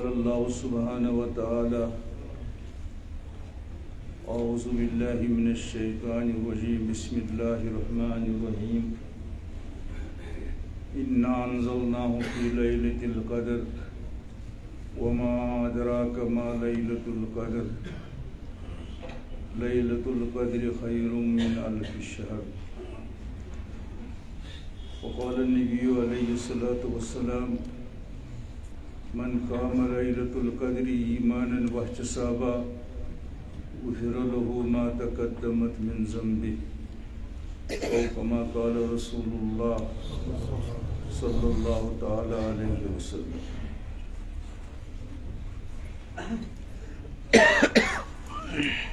قال الله سبحانه وتعالى أعوذ بالله من الشيطان الرجيم. بسم الله الرحمن الرحيم. إنا أنزلناه في ليلة القدر وما أدراك ما ليلة القدر. ليلة القدر خير من ألف الشهر وقال النبي عليه الصلاة والسلام من قام ليلة القدر إيمانا واحتسابا غفر له ما تقدمت من ذنبه أو كما قال رسول الله صلى الله تعالى عليه وسلم.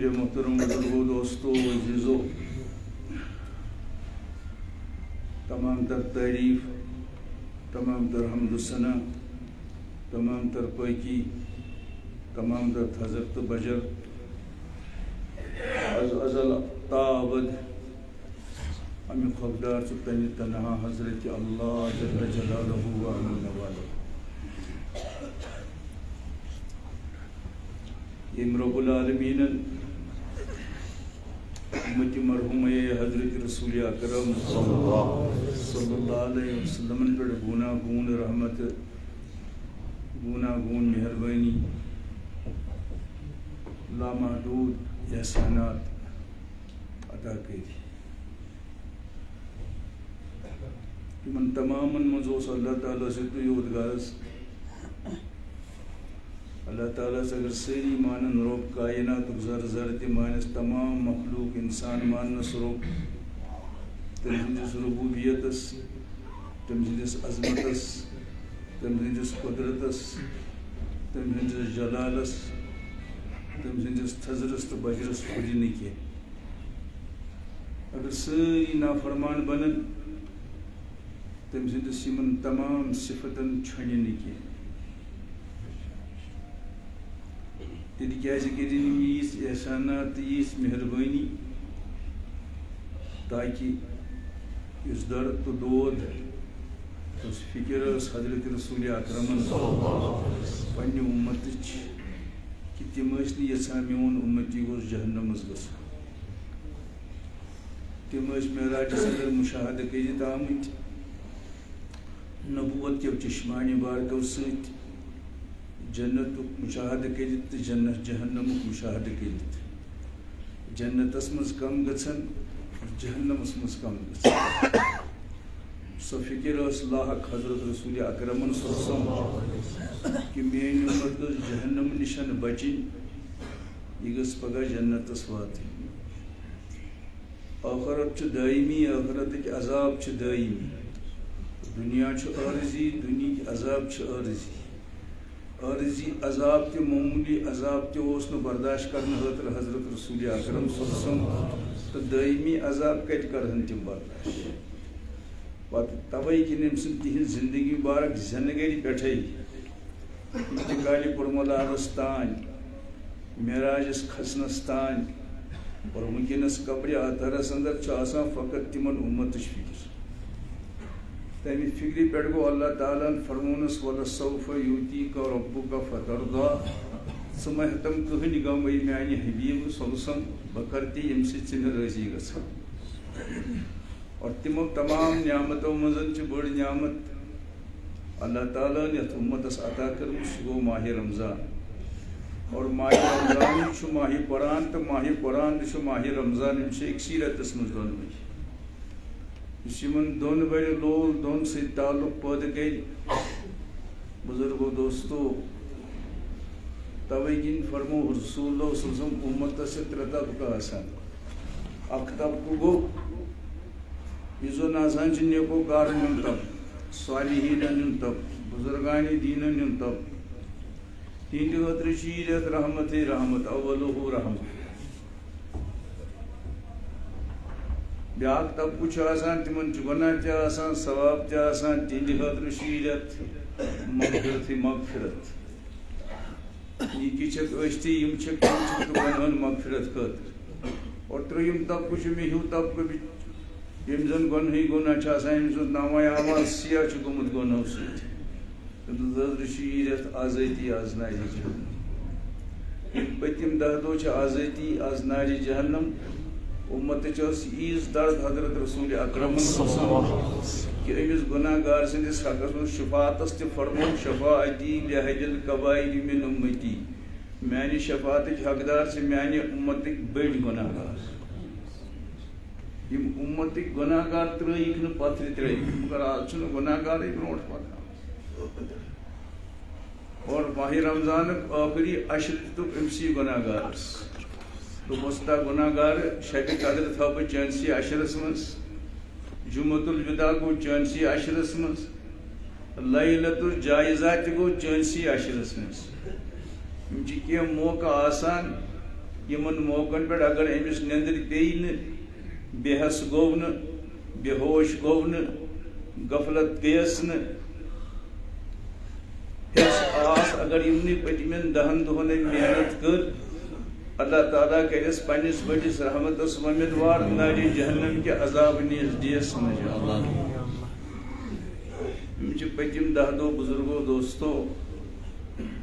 میرے محترم بزرگوں دوستوں عزیزوں تمام تر تعریف، تمام تر حمد و ثنا، تمام تر پاکی، تمام تر حضرت بجر، از ازل تابد امی خبردار چھ تنی تنہا حضرت اللہ جل جلالہ و علی نوالہ یم رب العالمین امت مرحوم حضرت رسول اکرم صلی اللہ علیہ وسلم پر گونا گون رحمت گونا گون مہربانی، لامحدود احسانات عطا کری تمن تمام منزوس اللہ تعالیٰ سے تو یودگاز اللہ تعالیٰ سے اگر سیری مانن روب کائنات زر زر مانس تمام مخلوق انسان مانس روب، تم ہندس ربوبیتس تم ہندس عظمتس تم ہندس قدرتس تم ہندس جلالس تم ہندس تھزرس تو بجرس خودی نکی اگر سیری نافرمان بنن، تم ہندس یمن تمام صفتن چھنی نکی تیل کیازِ کٔرِن یِم ییٖژ احسانات تہٕ ییٖژ مہربٲنی تاکہِ یُس درد تہٕ دود یۄس فِکر ٲس حضرت رسوٗل اکرمن پننہِ اُمتٕچ کہِ تِم ٲسۍ نہٕ یژھان میون اُمتی گوٚژھ جہنمس گژھُن تِم ٲسۍ معراجس انٛدر مُشاہدٕ کٔرِتھ آمٕتۍ نبوت کیو چشمانہِ بارکو سۭتۍ جنتُک مشاہدٕ کٔرِتھ تہٕ جنت جہنمُک مشاہدٕ کٔرِتھ جنتس منٛز کم گژھان جہنمس منٛز کم گژھان سۄ فِکر ٲس لاحق حضرت رسول اکرمن صٲب کہِ میٲنۍ اُمت گٔژھ جہنم نِش بچِنۍ یہِ گٔژھ پگہہ جنتس واتٕنۍ ٲخرت چھُ دٲیمی ٲخرتٕکۍ عذاب چھِ دٲیمی دُنیا چھُ عٲرضی دُنہِکۍ عذاب چھِ عٲرضی عارضی عذاب تہِ معموٗلی عذاب تہِ اوس نہٕ برداشت کرنہٕ خٲطرٕ حضرت رسول اکرم صٲب تہٕ دٲیمی عذاب کتہِ کرہن تِم برداشت۔ پتہٕ توے کِنۍ أمۍ سٕنٛدۍ تِہنٛز زندگی مبارک زینہٕ گرِ پٮ۪ٹھے انتقالہِ پُرملارس تانۍ معراجس کھسنس تانۍ اور وٕنکیٚنس قبرِ اطہرس انٛدر چھُ آسان فقط تِمن اُمتٕچ فِکر تمہِ فِکرِ پٮ۪ٹھ گوٚو اللہ تعالیٰ فرمونس وَلہ صوف یوٗتی کا رۄبُہ کا فتردا ژٕ مہ ہٮ۪تم کٕہٕنۍ غمٕے میانہِ حبیٖب سۄلسم بہٕ کر تہِ اور تِمو تمام نعمتو منٛز چھِ بٔڑ نعمت اللہ تعالیٰ ہن یتھ اُمتس عطا کٔرمٕژ سُہ گوٚو ماہِ رمضان۔ اور ماہِ رمضان چھُ ماہِ قرآن تہٕ ماہِ قرآن تہِ رمضان یِم چھِ أکسٕے رٮ۪تس منٛز دۄنوٕے یُس یِمن لول دۄن سۭتۍ تعلق پٲدٕ کٔرۍ بُزرگو دوستو توے کِنۍ فرمو رسول اللہ صلی اللہ علیہ وسلم اُمتس چھِ ترٛےٚ طبقہٕ آسان اخ طبقہ گو یہ زن آسان نیکو کار نیون طب صالحین نیون طب بزرگان دین نیون طب تہند خطر شیرت رحمت رحمت اولہ رحمت بیاکھ طبقہ آسان، تمن گناہ آسان، ثواب آسان تہند خطر شیرت مغفرت مغفرت۔ یہ چھک مغفرت خطر اور تریم طبقہ چھ مہیو طبقہ یم زن گنہی گناہ چھ آسان، یم زن نامہ سیاہ گومت گناہ سۭتۍ دزر شیرت آزادی آز ناری جہنم پتم دہ دہ چھ آزادی، آزنائی جہنم۔ امت چس عیز درد حضرت رسول اکرم کہ امس گناہ گار سندس حقس من شفاعتس تہ فرمو شفاعتی لہج القبائل من امتی. میانہ شفاعت حقدار سے میانہ امتک بڑ گناہ گار یم امتک گناہ گار ترائیک نہ پتھر ترائیک مگر آج چھنہ گناہ گار برونٹ پتہ. اور ماہ رمضان آخری تک امسی گناہ گار تو مستا گناہ گار شب قدر تھو بہ چانسی عشرس مز جمعت الوداع گو چانسی عشرس مز لیلت الجائزہ تہ گو چانسی عشرس مز یم چھ کی موقع آسان یمن موقعن پہ اگر امس نندر پی بے حس گو بے ہوش گو غفلت گیس نا آس اگر یمنی پتمن دہن دہن محنت کر اللہ تعالیٰ کرس پنس بڑس رحمتس امیدوار ناری جہنم کے عذاب نیس دیس مجھ پتم دہ دہ بزرگو دوستو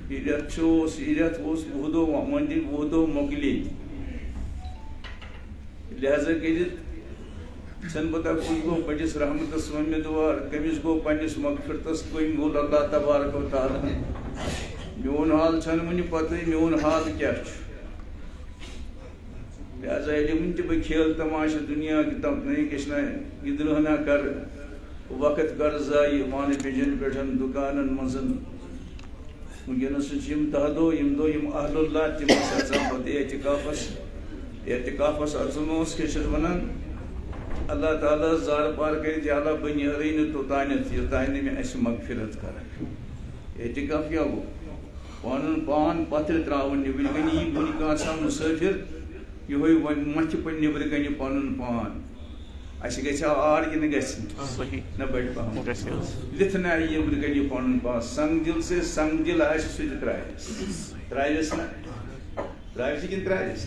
یہ رت یہ رت وہ دہ ون وہ دہ مکلی۔ لہذا کرت سن بتا کل گو بجس رحمت سمی دوار کمیس گو پنس مغفرتس کم گول اللہ تبارک و تعالی۔ میون حال چھن منی پتہ، میون حال کیا لہذا ییٚلہِ وٕنہِ تہِ بہٕ کھیل تماشہٕ دُنیا کہِ تم نہیں کِس نہٕ کر، وقت کر ضایہِ وانہٕ بیجن پٮ۪ٹھ دُکانن منٛز وٕنکٮ۪نس چھِ یِم دہ دۄہ یِم دۄہ یِم اہل اللہ تِم ٲسۍ اژان پتہٕ اعتکافس اعتکافس اژُن اوس کیٛاہ چھِ اللہ تعالیٰ زار پار کر اللہ بہ نیرے توتانت یوتان میں اس مغفرت کر اعتکاف کیا گو پن پان پتھر تراؤن نبر کن یہ بن مسافر یہ مچھ پہ نبر کن پن پان اس گھا آر کہ نہ بڑ پہم لتھ نا نبر کن پن پان سنگ دل سے سنگ دل آس سہ ترائس ترائس نا ترائس کن ترائس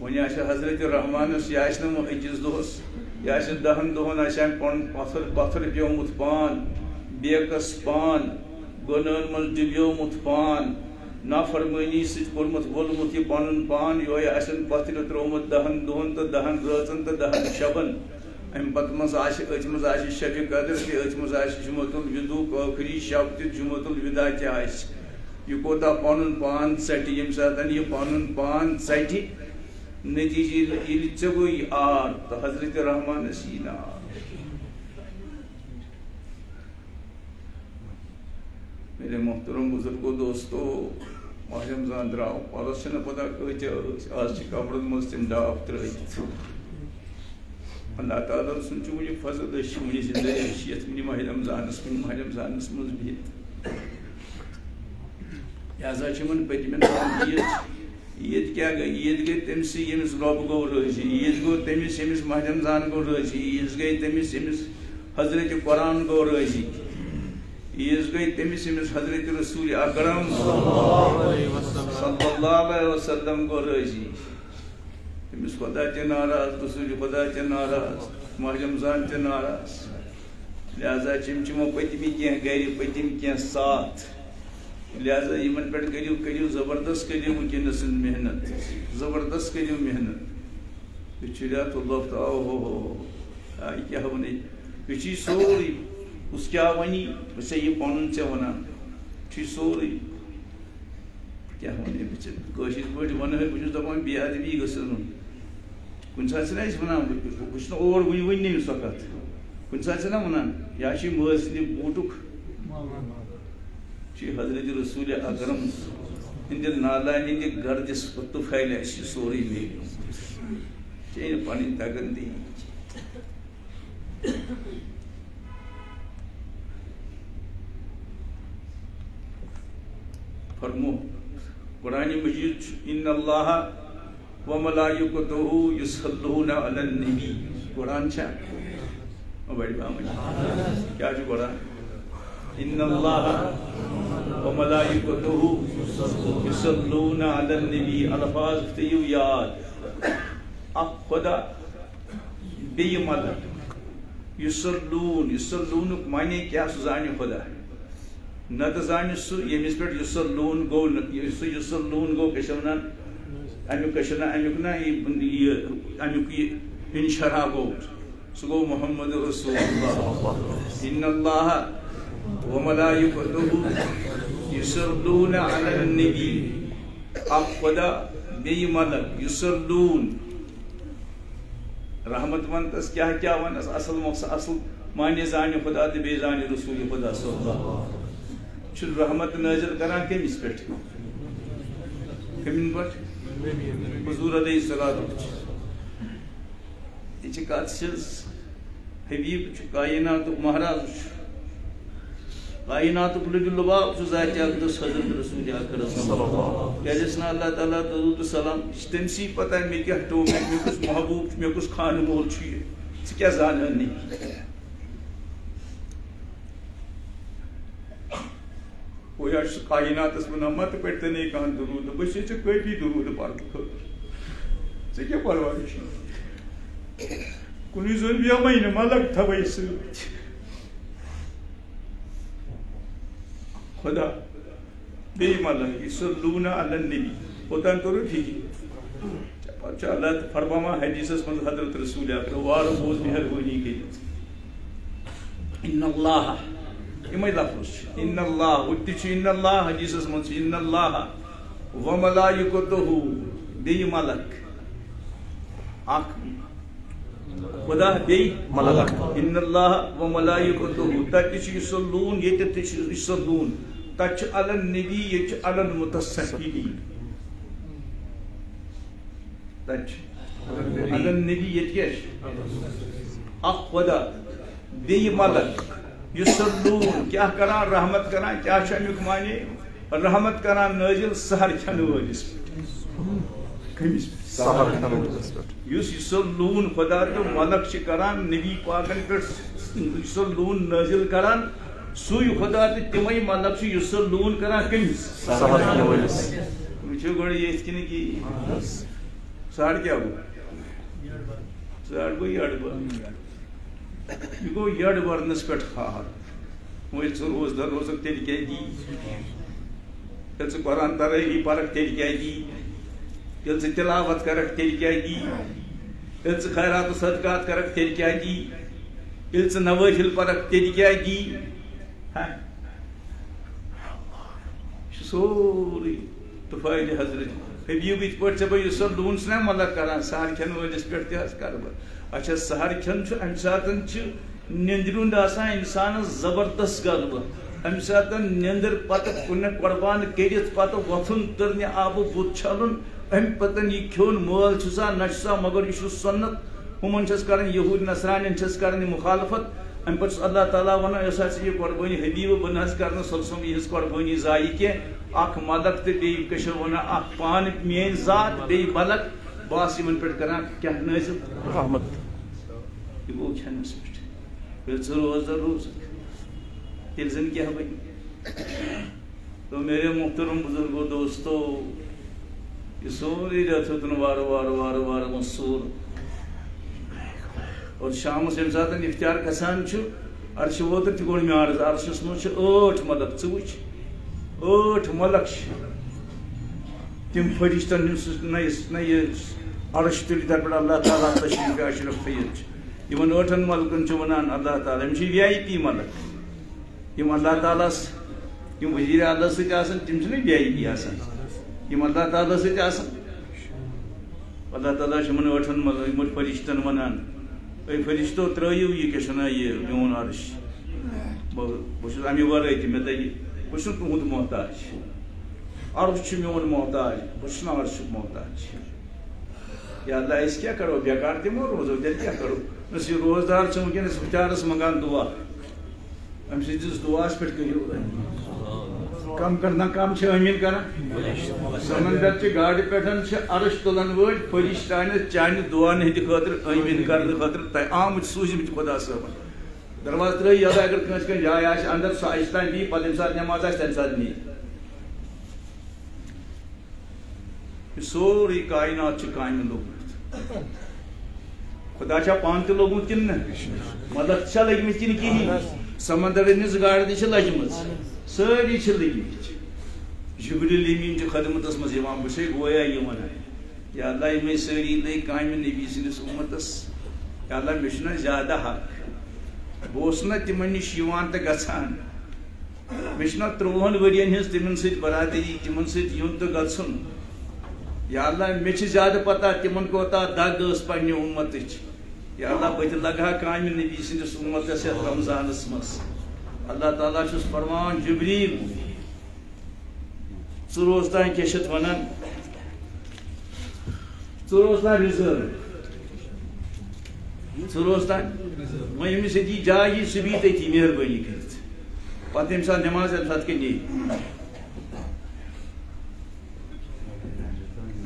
ون حضرت رحمانس یہ أکِس دۄہس یہ دہن دہن پن پتھر پتھر پیومت پان بیکس پان گنن من ڈبیومت پان نافرمانی سۭتۍ کوٚرمُت وولمُت یہِ پان یہوے آسن پتھرِ ترومُت، دہن دۄہن تہٕ دہن رٲژن تہٕ دہن شبن۔ امہِ پتہٕ منٛز آسہِ أتھۍ منٛز آسہِ قدر تہِ أتھۍ منٛز آسہِ جُمعت ٲخری شب تہِ جُمعت الوداع تہِ آسہِ یہِ کوتاہ پان ژٹہِ ییٚمہِ ساتہٕ یہِ پنُن پان ژٹہِ نتیجہ یل ژے آر تو حضرت رحمان سی نا میرے محترم بزرگو دوستو ماہ رمضان درو پرس چھ پتہ کتیا آج کپڑن مز تم ڈاپ ترت اللہ تعالیٰ سن ون فضل ون زندگی یت ون ماہ رمضانس من ماہ رمضانس مز بہت لہذا پتمن عید عید کیا گئی عید گئی تم سے یمس رب گو رضی عید گو تمس یمس ماہ رمضان گو رضی عید گئی تمس یمس حضرت قرآن گو رضی عید گئی تمس یمس حضرت رسول اکرم صلی اللہ علیہ وسلم گو رضی تمس خدا تہ ناراض رسول خدا تہ ناراض ماہ رمضان تہ ناراض لہذا چم چمو پتمی کینٛہہ گرِ پتم کینٛہہ ساتھ لہذا یمن پہ کرو کرو زبردست کرو ونکس محنت زبردست کرو محنت یہ رات اللہ تعالیٰ ہو کیا ون یہ سوری اس کیا ونی؟ بس یہ پن ے ونان یہ سوری۔ کیا ونے ون بچر پہ ون بہت دپان بے ادبی گھن کن سات نا ونان بہت اور ون ون سو کت کن سات نا ونان یہ ماضی بوٹک۔ حضرت رسول اکرم۔ ہند نالہ ہند گردس طفیل اس سوری میل چین پنن تگن دی۔ فرمو۔ قرآن مجید، ان اللہ و ملائکتہ یصلون علی النبی. قرآن چھا بڑی بامن کیا چھو قرآن؟ ان اللہ و ملائکتہ یصلون علی النبی. الفاظ تیو یاد۔ اک خدا بی ملک یصلون یصلون معنی کیا؟ سزانی یعنی خدا۔ ہے نت زان سہ یمس پہ اس لون گو اس لون گو کیا ونان؟ امیک کیا امیک نا امیک یہ انشرا گو سہ گو محمد رسول اللہ اللہ وملائکتہ یصلون علی النبی اک خدا بی ملک رحمت ونتس کیا کیا ونس؟ اصل مقصد اصل معنی زانہ خدا تو بی زانہ رسول خدا صلی اللہ چھ رحمت نازل کران کمس پہ کمن پہ حضور علیہ السلام۔ یہ کت حبیب کائنات مہراز کائنات لگ لباب ذات اقدس حضرت رسول اکرم کیازِ اللہ تعالیٰ درود السلام تم سی پتہ مے کیا ٹو مے کس محبوب مے کس خان مول چھ یہ ژٕ کیٛاہ زانان نہیں؟ وہ یہ کائنات ونان مت پڑتے نہیں کہاں درود، بس یہ کافی درود پڑھ ژے کیا پرواہ چھ کُنہِ زٔنۍ بیٚہمٕے نہٕ ملک تھوے سۭتۍ خدا بیٚیہِ ملک یہِ سُہ لوٗنا علی النبی۔ اوٚتام توٚرُ ٹھیٖک پتہٕ چھُ اللہ فرماوان حدیثس منٛز حضرت رسول اکرم وارٕ بوز مہربٲنی کٔرِتھ ان اللہ یمے لفظ ان اللہ وتی چھ ان اللہ حدیثس من ان اللہ و ملائکتہ بی ملک اخ خدا بی ملک ان اللہ و ملائکتہ تت چھ یصلون یت تہ چھ یصلون تت چھ علی النبی یت چھ علی المتصفین تت چھ علی النبی یت کیش اخ خدا بی ملک یسلون کیا کران؟ رحمت کران کیا امیک معنی رحمت کران نازل سہر کھن ولس کمس سہر کھن ولس یس یسلون خدا تو ملک چھ کران نبی پاکن پہ یسلون نازل کران سوی خدا تو تمے ملک چھ یسلون کران کمس سہر کھن ولس وچھو گڑ یہ کن کی ساڑ کیا گو ساڑ گو یڑ یہ گو یڑ ورنس پہ خار ویل ثہ روز در روزک تیل کیا دی یل ثہ قرآن ترقی پرک تیل کیا دی یل ثہ تلاوت کرک تیل کیا دی یل ثہ خیرات و صدقات کرک تیل کیا دی یل ثہ نوافل پرک تیل کیا دی سوری طفیل حضرت حبیب ات پہ ژے بہ سر لون سنا ملک کران سہر کھین ولس پہ تہ کر بہ اچھا سہر کھین امہ سات نندر آسان انسان زبردست غلبہ امہ سات نندر پتہ کن قربان کرت پتہ وتھن ترنہ آب بت چھلن۔ ام پتن یہ کھون مول چھسا نچسا مگر یہ سنت۔ ہمن چھس کرن یہود نصرانین چھس کرن مخالفت۔ ام پتہ اللہ تعالیٰ ونان اس یہ قربانی حبیب بن حس کرن سلسم یہ قربانی ضائع کی اخ ملک تو بی کشر ونان اخ پان مین ذات بی ملک باس یمن پہ کران کیا نازل؟ رحمت. یہ گو کھنس پہ سے روزہ روز تیل زن کیا بھائی تو میرے محترم بزرگوں دوستو یہ سوری ہوتن وار وار وار وار مسور اور شام سے ساتھ افطار کھسان چھو. عرش ووتر تہ گوڑ میں عرض عرشس مو چھ ٲٹھ ملک ٲٹھ ملک تِم فرشتن یہِ عرش تُلہِ تَتہِ اللہ تعالیٰ تشریٖف اشرف تھٲیِتھ یمن ٲٹھن ملکن چھ ونان اللہ تعالیٰ ہم وی آئی پی ملک یم اللہ تعالیٰ یم وزیر اعلیٰ ستان تم وی آئی پی آسان یم اللہ تعالیٰ ست اللہ تعالیٰ یمن ٲٹھن ملک یمن فرشتن ونان اے فرشتو ترٲیو یہ کیا ونان یہ میون عرش بہت امہ ورٲے تہِ مےٚ تگہِ بہٕ چھُس تُہُنٛد محتاج عرش چھُ میون محتاج بہٕ چھُس نہٕ عرشُک محتاج یا اللہ اس کیا کرو؟ بیکار دمو روزو تیل کیا کرو؟ اس یہ روزدار سے ونکس بچارس منگان دعا۔ ام سندس دعاس پہ کریو۔ کم کرنا کم چھ امین کران سمندر چہ گاڑی پٹھن چھ عرش تلن وٲلۍ فرشتانس چانہِ دعان ہٕنٛدِ خٲطرٕ أمیٖن کرنہٕ خٲطرٕ تۄہہِ آمٕتۍ سوٗزمٕتۍ خۄدا صٲبن درواز ترٛٲیِو یَلہٕ اگر کٲنٛسہِ کٲنٛسہِ جاے آسہِ اندر سُہ اَسہِ تانۍ نی پتہٕ ییٚمہِ ساتہٕ نٮ۪ماز آسہِ تَمہِ ساتہٕ نی یہِ سورُے کاینات چھُ کامہِ لوٚگمُت خۄدا چھا پانہٕ تہِ لوٚگمُت کِنہٕ نہٕ مدد مطلب چھا لٔگمٕتۍ کِنہٕ کِہیٖنۍ سمندر ہٕنٛز گاڑِ تہِ چھِ لٔجمٕژ سٲری چھِ لٔگمٕتۍ جبریل امیٖن چھِ خدمتس منٛز یِوان بہٕ گویا یہِ وَنان یا اللہ یِمے سٲری لٔگۍ کامہِ نبی سٕنٛدِس اُمتس یا اللہ مےٚ چھُنہ زیادٕ حق۔ بہٕ اوسُس نہ تِمن نِش یِوان تہٕ گژھان مےٚ چھُنہ ترٛوہن ؤرین ہٕنٛز تِمن سۭتۍ برادری تِمن سۭتۍ یُن تہٕ گژھُن یا اللہ، مےٚ چھِ زیادٕ پتہ تِمن کوتاہ دگ ٲس پننہِ اُمتٕچ۔ یا اللہ بہٕ تہِ لگہٕ نبی سٕنٛدِس اُمتس یتھ رمضانس منٛز۔ اللہ تعالیٰ چھُس فرمان، جبریل، ژٕ روز تانۍ کیٛاہ چھِ اتھ ونان؟ ژٕ روز تانۍ رِزٲرو ژٕ روز تانۍ۔ وۄنۍ ییٚمِس ییٚتی جاے یی سُہ بی تٔتی مہربٲنی کٔرِتھ۔ پتہٕ ییٚمہِ ساتہٕ نٮ۪ماز تَمہِ نی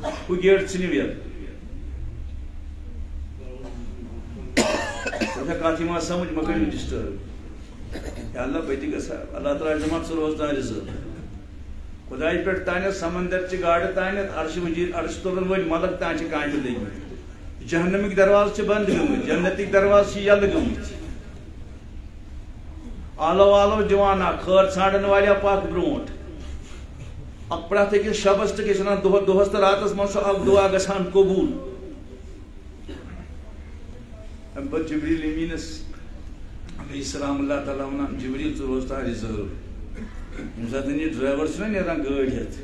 ہُہ گیٹ ژھٕنِو یَتھ ژےٚ کتھ یِوان سمجھ مہ کٔرِو ڈِسٹٲرب یا اللہ بہٕ تہِ گژھٕ اللہ تعالیٰ چھُ دپان ژٕ روز تانۍ رِزٲرو خداے پٮ۪ٹھ تانٮ۪تھ سمندر چہِ گاڑِ تانٮ۪تھ عرشہِ مجیٖد عرشہِ تُلن وٲلۍ ملک تانۍ چھِ کامہِ لٔگمٕتۍ جہنمٕکۍ دروازٕ چھِ بنٛد گٔمٕتۍ جنتٕکۍ دروازٕ چھِ یلہٕ گٔمٕتۍ آلو آلو دِوان اکھ خٲر ژھانڈن والیاہ اکھ پرٛٮ۪تھ أکِس شبس تہٕ کیٛاہ چھِ ونان دۄہ دۄہس تہٕ راتس منٛز چھُ اکھ دُعا گژھان قبوٗل۔ اَمہِ پتہٕ جبریٖل امیٖنس علیہ السلام اللہ تعالیٰ ونان جبریٖل ژٕ روز رِزٲرو ییٚمہِ ساتہٕ یہِ ڈرایور چھُنہ نیران گٲڑۍ ہٮ۪تھ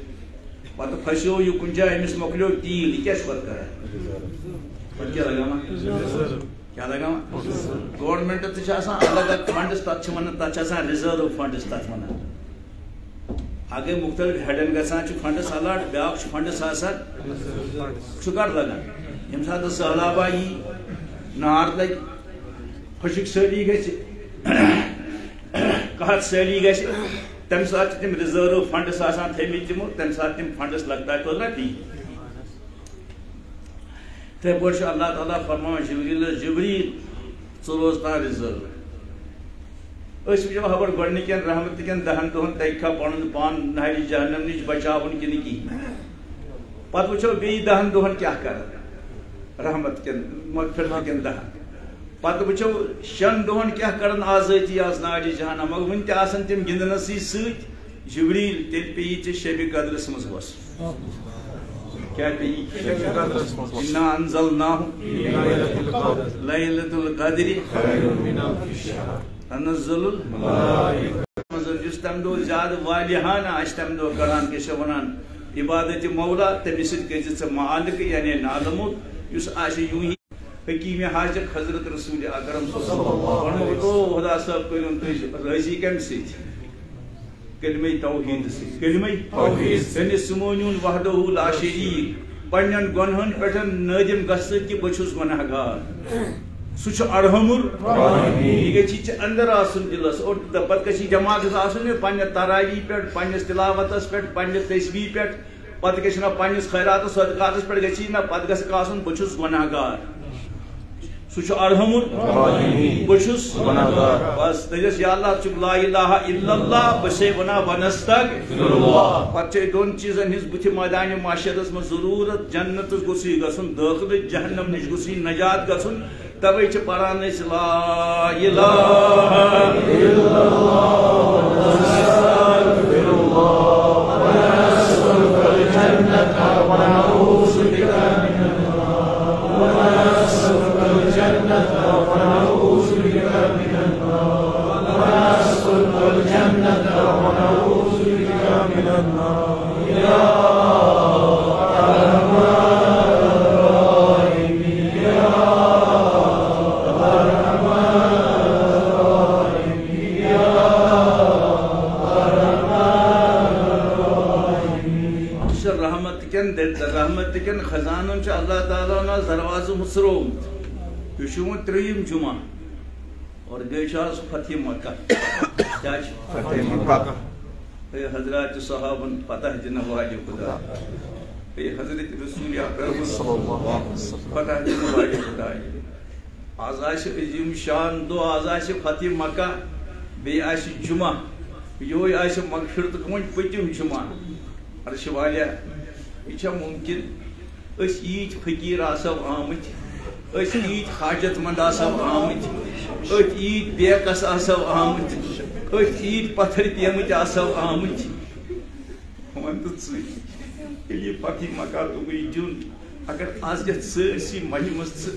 پتہٕ پھسیو یہِ کُنہِ جایہِ أمِس مۄکلیو تیٖل یہِ کیٛاہ چھُ پتہٕ کران پتہٕ کیٛاہ لگاوان کیٛاہ لگاوان گورمینٹ تہِ چھِ آسان الگ الگ فنڈس تتھ چھِ ونان تتھ چھِ آسان رِزٲرو فنڈس تتھ ونان اکھ گٔے مُختٔلِف ہیڈن گژھان چھُ فنڈس الاٹ بیاکھ فنڈس آسان سُہ لگان ییٚمہِ ساتہٕ سہلابا یی نار لگہِ خۄشِک سٲلی گژھِ قحط سٲلی گژھِ تمہِ ساتہٕ چھِ تِم رِزٲرو فنڈس آسان تھٲیمٕتۍ تِمو تمہِ ساتہٕ تِم فنڈس لگتا ہے تو نہ ٹھیک یِتھے پٲٹھۍ چھُ اللہ تعالیٰ فرماوان جبریٖلس جبریٖل ژٕ روز تانۍ رِزٲرو خبر گۄڈنِکٮ۪ن رحمتہٕ کٮ۪ن دہن دۄہن تگہِ کھا پنُن پان نہرِ جہنم نِش بچاوُن کِنہٕ کِہیٖنۍ پتہٕ وٕچھو بیٚیہِ دہن دۄہن کیٛاہ کرن رحمت کٮ۪ن مغفرت کٮ۪ن دہن۔ پتہٕ وٕچھو شٮ۪ن دۄہن کیٛاہ کرن؟ آزٲدی آز نارِ جہنم۔ مگر وُنہِ تہِ آسن تِم گِنٛدنسٕے سۭتۍ جبریٖل تیٚلہِ پیٚیہِ ژےٚ شبِ قدرس منٛز وسُن کیٛاہ پیٚیہِ اِنا انزلناہُ لیلۃ القدرِ۔ تنزل یُس تمہِ دۄہ زیادٕ والیہانہ آسہِ تمہِ کران کیٛاہ چھِ ونان عبادت مولا تٔمِس سۭتۍ کٔرۍ مالک یعنی نالمُت یُس آسہِ یوٗں ہی۔ حکیٖم حاجت حضرت رسول اکرم ووٚنمو خدا صٲب کٔرِن تُہۍ رٲضی کمہِ سۭتۍ کلمے توحید سۭتۍ کلمے سٲنِس سمونیون وحدہوٗ لا شریٖک۔ پننٮ۪ن گۄنہن پٮ۪ٹھ نٲدِم گژھنہٕ کہِ بہٕ چھُس گۄناہ گار سُہ چھُ اڑہمُر یہِ ژےٚ اندر آسُن دِلس اور پتہٕ دٮ۪ماغ گژھِ آسُن پننہِ تراوی پٮ۪ٹھ پننِس تلاوتس پٮ۪ٹھ پننہِ تسبیح پٮ۪ٹھ پتہٕ گژھِ نہ پننِس خیراتس صدقاتس پٮ۪ٹھ گژھِ نہ پتہٕ گژھِ آسُن بہٕ چھُس گۄناہ گار سُہ چھُ اڑہمُر بہٕ چھُس بس دٔپِس یا اللہ ژٕ لا الہ الا اللہ بہٕ چھسے ونان ونستگ پتہٕ چھِ دۄن چیٖزن ہٕنٛز بٕتھِ مٲدانہِ معاشرس منٛز ضروٗرت جنتس گوٚژھُے گژھُن دٲخلہٕ جہنم نِش گوٚژھُے نجات گژھُن توے چھِ پران أسۍ لا الہ الا رحمت کن رحمت کن خزانن اللہ تعالیٰ آز دروازہ مصروم یہ چون تریم جمعہ۔ اور گئی آز فتح مکہ۔ کیا فتح مکہ۔ اے حضرات صحابن فتح دن واجب خدا۔ اے حضرت رسول اکرم۔ صلی اللہ علیہ وسلم۔ فتح دن واجب خدا۔ آز آس عظیم شان دو آز آس فتح مکہ۔ بی آس جمعہ۔ یہ آس مغفرت ون پتم جمعہ۔ عرش والیا یہ ممکن۔ اس عید فقیر آسو آمت اس عید حاجت مند آسو آمت اس عید بیکس آسو آمت اس عید پتھر پیمت آسو آمت ون تو ژٕ، ییٚلہِ یہِ پتہٕ مکا دوٚپُے دیُن اگر آز گژھِ سٲرسٕے مہہِ منٛز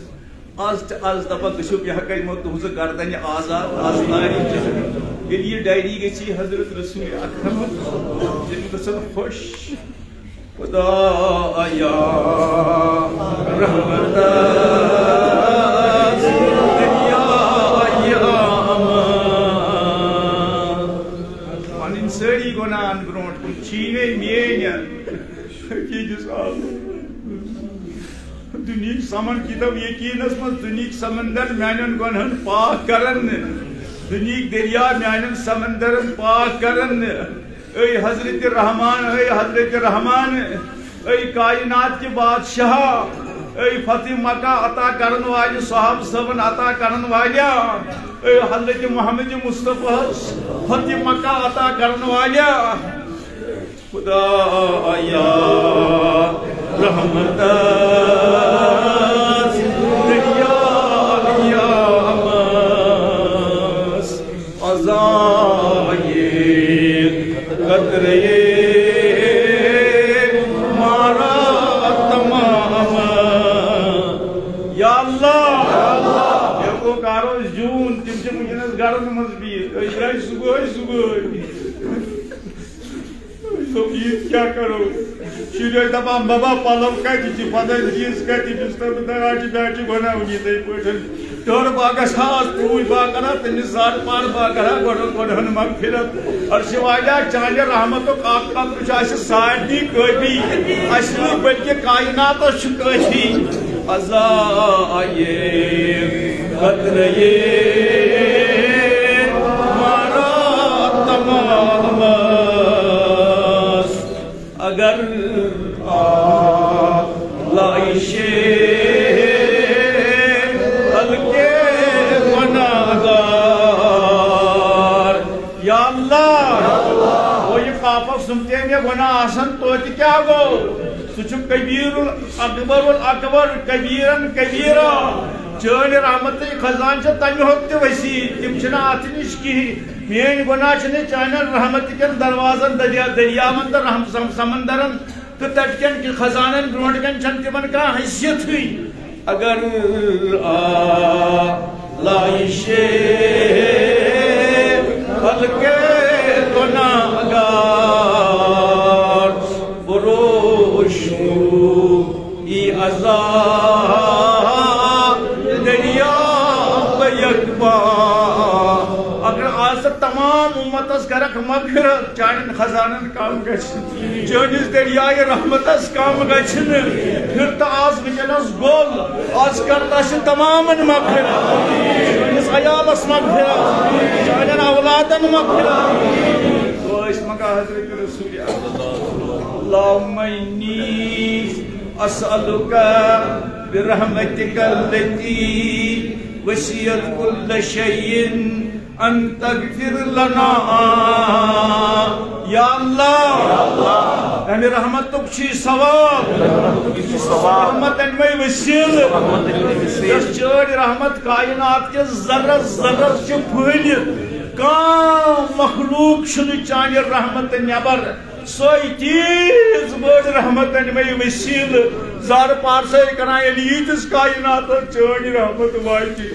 آز تہِ آز دپان گٔژھِو بہٕ ہٮ۪کا یِمو تُہٕنٛزٕ گردنہِ آزاد آز نارِ ییٚلہِ یہِ ڈایری گژھِ حضرت رسول اکرم تٔمۍ گژھن خۄش خدا یا رحمت پنٕنۍ سٲری گۄناہن برونٛٹھ کُن چھیٖنے حقیٖقی صاحب دُنہِکۍ سمن کتاب یقینس دُنہِکۍ سمندر میانٮ۪ن گۄنہن پاک کرن۔ دُنہِکۍ دریا میانٮ۪ن سمندرن پاک کرن۔ اے حضرت رحمان اے حضرت رحمان اے کائنات کے بادشاہ اے فتح مکہ عطا کرن واجہ صحاب صبن عطا کرن واجہ اے حضرت محمد مصطفیٰ فتح مکہ عطا کرن واجہ خدا یا رحمت۔ بیر اے درای صبح عید کیا کرو شُرۍ دپان بابا پلو کتہِ چھِ پتہ چیٖز کتہِ بستر دراجہِ بیٹہِ بناوٕنۍ یِتھٕے پٲٹھۍ ٹٲر باغس آز پوٗج باغ کران تٔمِس زاد پار باغ کران گۄڈٕ گۄڈٕ مغفرت عرشِ واجا چانہِ رحمتُک اکھ قطرٕ چھُ اَسہِ سارنٕے کٲفی اَسہِ نہٕ بٔلکہِ کایناتس چھُ کٲفی قطرے اگر لائشے ہلکے گناہگار۔ یا اللہ، وہ یہ پاپا سنتے میں گناہ آسن تو تی کیا گو؟ سچ کبیر الاکبر الاکبر، کبیرن کبیرا۔ چون رحمت خزان چھ تمہ ہوت تہ وسیع تم چھنا ات نش کہین میٲنۍ گۄناہ چھِنہٕ چانٮ۪ن رحمت کٮ۪ن دروازن دریا دریاون تہٕ رحم سمندرن تہٕ تتہِ کٮ۪ن خزانن برونٛٹھ کٮ۪ن چھنہٕ تِمن کانٛہہ حیثیتھٕے اگر آ لایشے ہلکے گۄناہ گار بروشو ای عذاب تمام کرک مغفرت چانن خزانن کم گچھ۔ چٲنِس دریایہِ رحمتس کم گچھن پھر تو آز وٕنکٮ۪نس گول، آز کرتا چھِ تمامن مغفرت چٲنِس عیالس مغفرت چانٮ۪ن اولادن مغفرت ٲسۍ مگا حضرت رسول اللهم إني أسألك برحمتك التي وسعت كل شيء أن تغفر لنا. يا الله. أمي رحمتك شي ثواب رحمت أنمي وسيل يس چٲڑۍ رحمت کائنات کِس ذرس ذرس چھِ پھٲلِتھ کانٛہہ مخلوق چھُنہٕ چانہِ رحمت نٮ۪بر سوے تیز بٔڑ رحمت أنمے وسیل زار پارسے کران ییٚلہِ ییٖتِس کائناتس چٲنۍ رحمت واتہِ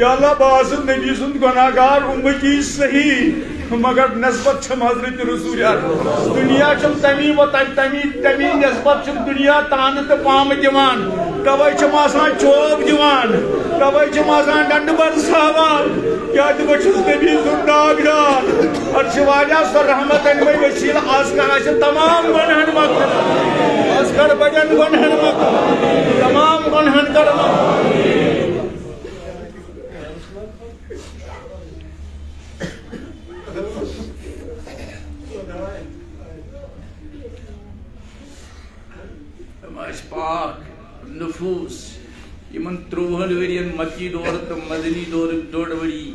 یا اللہ بہٕ نبی سُنٛد گۄناہ گار اُمتی صحیح، مگر نسبت چھم حضرت رسول دنیا چھم تمی و تمی تمی نسبت چھم دنیا تانہٕ تہٕ پامہٕ دِوان توے چھم آسان چوب دِوان توے چھ مزان ڈنڈ بر صاحب کیا تو بچس نبی سن ڈاگ ڈان اور چھ واجہ سر رحمت انوی وسیل آس کرا تمام گنہن مغفرت آس کر بجن گنہن مغفرت تمام گنہن کر مغفرت تماش نفوس یمن تروہن ورین مکی دور تو مدنی دور ڈوڑ وری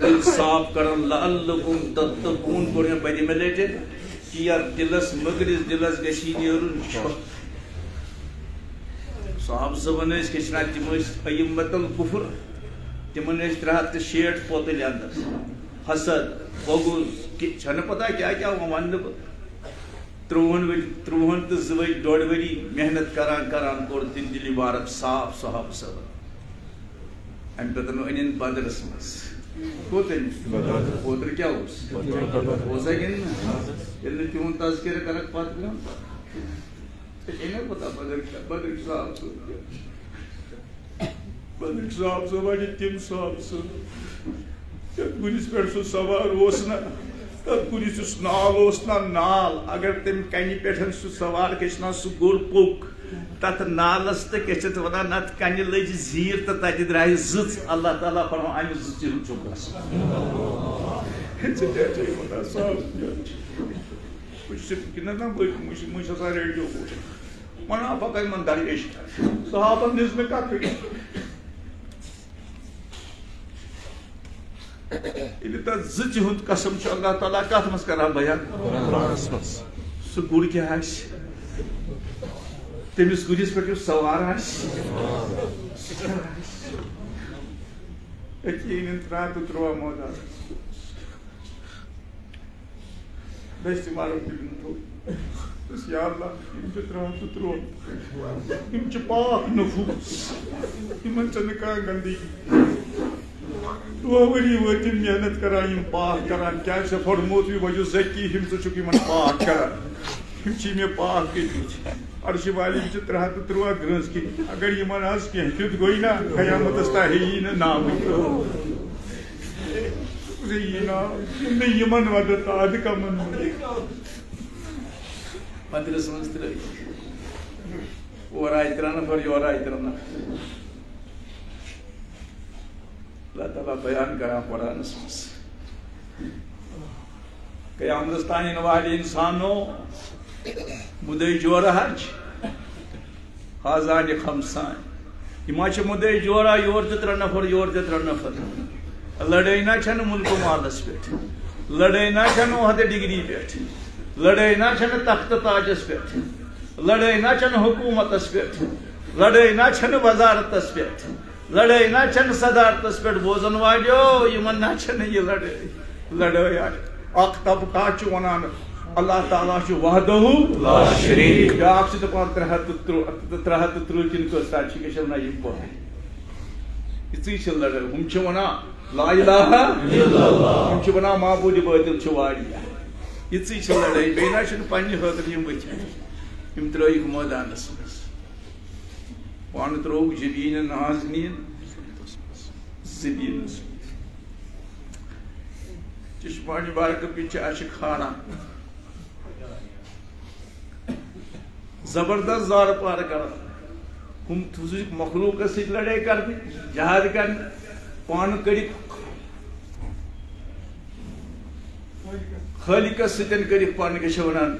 دل صاف کرن لعلکم تتقون۔ کوڑیاں پہلی میں لیٹے، کہ یار دلس مگرس دلس گشی نیرون چھو صاحب زبان اس کشنا تم اس ایمت الکفر تمن اس ترہ تہ شیٹ پوتل اندر حسد، بغض چھن پتہ کیا کیا ون تروہن وری تروہن تو زوئی ڈوڑ وری محنت کران کران کور تم دلی بارک صاف صحاب صبر ام پتہ نو انین بدرس مس کوتن اوتر کیا اوس؟ اوسا گن یل تیون تذکر کرک پت گم انہیں پتہ بدر کیا بدر صاحب صبر بدر صاحب صبر تم صاحب صبر گنس پہ سہ سوار اوس نا کُنہِ چھُس نال اوس نا نال، اگر تم کنہِ پٮ۪ٹھ سُہ سوار گژھِ سُہ گوٚر پوٚک تتھ نالس تہٕ کیٛاہ چھِ اتھ ونان نتہٕ کنہِ لٔج زیٖر تہٕ تتہِ درٛایہِ زٕژ اللہ تعالیٰ فرما امہِ زٕژِ ہُنٛد چھُم گژھُن ریڈیو ونان پتہٕ یِمن درویش صحابن دِژ نہٕ کتھٕے ییٚلہِ تتھ زٕژِ ہُنٛد قسم چھُ اللہ تعالیٰ کتھ منٛز کران بیان قرآنَس منٛز سُہ گُر کیٛاہ آسہِ تٔمِس گُرِس پٮ۪ٹھ یُس سوار آسہِ أتی أنِن ترٛےٚ ہَتھ تہٕ تُرٛواہ مٲدان دٔستی مارو تِمن تھوٚد یا اللہ یِم چھِ ترٛےٚ تہٕ تُرٛواہ یِم چھِ پاک نفوٗس یِمن چھنہٕ کانٛہہ گنٛدگی ؤری محنت کران پاک کران کیٛازِ ژےٚ پھۄڑمُت ذکی ہِم ژٕ یِمن پاک کران یِم چھِ مےٚ پاک کٔرمٕتۍ عرشہِ والہِ چھِ ترٛےٚ ہَتھ تہٕ تُرٛواہ گرٛٲنٛز کِنۍ اگر یِمن آز کینٛہہ تیُتھ گوٚے نا قیامتس تام ہیٚیی نہٕ ناوٕے یی ناو نہٕ یِمن مدد ادٕ کمن مندرس منٛز اور آیہِ ترٛےٚ نفر یورٕ آیہِ ترٛےٚ نفر اللہ تعالیٰ بیان کران قرآنس مز قیامتس تان ان والے انسانو مدعی جورا حج حاضان خمسان۔ یما چھ مدعی جورا یور تہ نفر یور تہ ترٛےٚ نفر۔ لڑٲے نا چھنہٕ ملکہٕ مالس پٮ۪ٹھ لڑٲے نا چھنہٕ وحدٕ ڈگری پٮ۪ٹھ لڑٲے نا چھنہٕ تختہٕ تاجس پٮ۪ٹھ لڑٲے نا چھنہٕ حکوٗمتس پٮ۪ٹھ لڑٲے نا چھنہٕ وزارتس پٮ۪ٹھ لڑائی نہ چھن صدارتس پہ بوزن والیو یمن نہ چھن یہ لڑائی لڑائی اخ طبقہ چھ ونان اللہ تعالیٰ چھ وحدہ لا شریک بیاکھ چھ دپان ترٛےٚ ہتھ تہٕ ترٛےٚ ہتھ تہٕ ترٕٛہ کِنہٕ کۭژاہ چھِ چھِ ونان یِم پوٚر یِژٕے چھِ لڑٲے ہُم چھِ ونان لا الہ ہُم چھِ ونان معبوٗدِ بٲطِل چھُ واریاہ یِژٕے چھِ لڑٲے بیٚیہِ نہ چھُنہٕ پننہِ خٲطرٕ یِم ؤتھِتھ یِم ترٲیِکھ مٲدانس منٛز پان تروک جبین نازنین زبین چشمانی بارک پیچھے عاشق خانہ زبردست زار پار کر ہم تھوزک مخلوق سیت لڑائی کرنے جہاد کرنے پان کری خالق سیتن کری پان کے شونان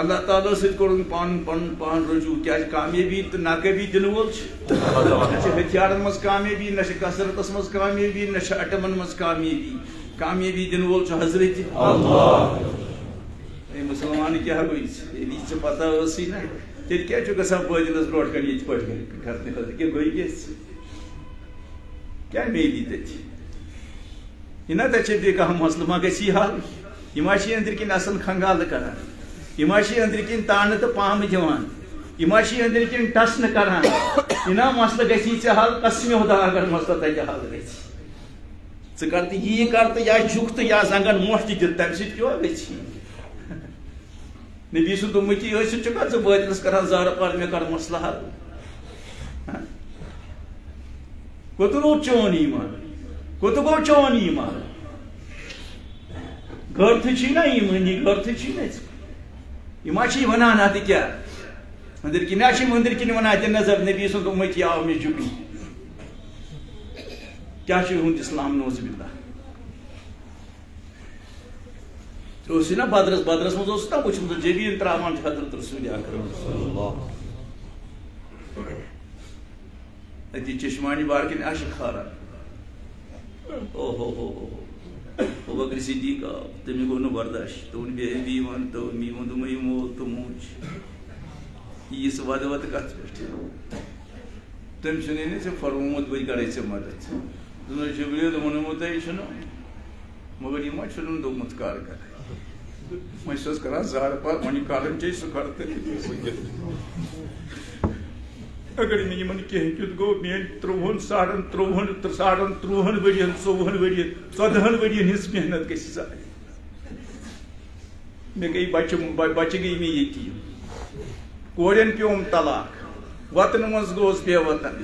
اللہ تعالیٰ ست کورن پان پن پان رجوع کیا کامیابی تو ناکابی دن وول ہتھیارن مز کامیابی نہ کثرتس مز کامیابی نہ اٹمن مز کامیابی۔ کامیابی دن وول حضرت اے مسلمان، کیا گئی یہ پتہ سی نا۔ تیل کیا گژھان بٲدِنس برونٛٹھ کَنۍ یِتھ پٲٹھۍ کرنہٕ خٲطرٕ کیٛاہ گٔے گژھِ کیٛاہ میلی تَتہِ یہِ نا تَتہِ چھِ بیٚیہِ کانٛہہ مسلہٕ ما گژھِ یہِ حال۔ یِم ہا چھِ أنٛدرۍ کِنۍ اَصٕل کھنٛگالہٕ کران یم أندر کن تان تو پام دان یم أندر کن ٹس نکران یہ مسئلہ گی ٹھیک حل قسم خدا اگر مسئلہ تتہ حل گی ژٕ کر تہٕ یی کر تہٕ یا جُک تہٕ یا زنگن موٹ تہِ دِل تمہِ سۭتۍ کیٛاہ گژھی نبی سُنٛد اُمتی ٲسِتھ چھُکھا ژٕ بٲتلس کران زارٕ پار مےٚ کر مسلہٕ حل کوت روٗد چون ایمان کوت گوٚو چون ایمان گرتھٕ چھی نا ایمٲنی گرتھٕ چھی نا یہِ ما چھی ونان اتہِ کیٛاہ مندر کِنۍ مےٚ چھِ مندر کِنۍ ونان اتہِ نظر نبی سُنٛد اُمتی آو مےٚ جُبی کیٛاہ چھُ یِہُنٛد اسلام نوز باللہ اوس نا بدرس بدرس منٛز اوس نا وٕچھمُت جبیٖن تراوان چھِ حضرت رسول اکرم صلی اللہ اتی چشمانی بار کن اش کھارا او ہو ہو ہو او بکر صدیق تمی گو نو برداشت تو بے بی ون تو می ون دم مول تو موچ یہ س ود ود کت پٹ تم چھنے نے سے فرموت بے کرے سے مدد دنو جبریل ونمت ای چھنو مگر یہ ما چھنو دو مت کار کر میں سوز کرا زار پر منی کارن چے سکھرتے اگر میں یمن کہیں کیت گو مین تروہن ساڑن تروہن ساڑن تروہن ورین ژوہن ورین ژۄدہن ورین ہنز محنت گژھِ ضایع مےٚ گٔے بچہِ بچہِ گٔے مےٚ یتیٖم کورٮ۪ن پیوم طلاق؟ وطنہٕ منٛز گوس بے وطن۔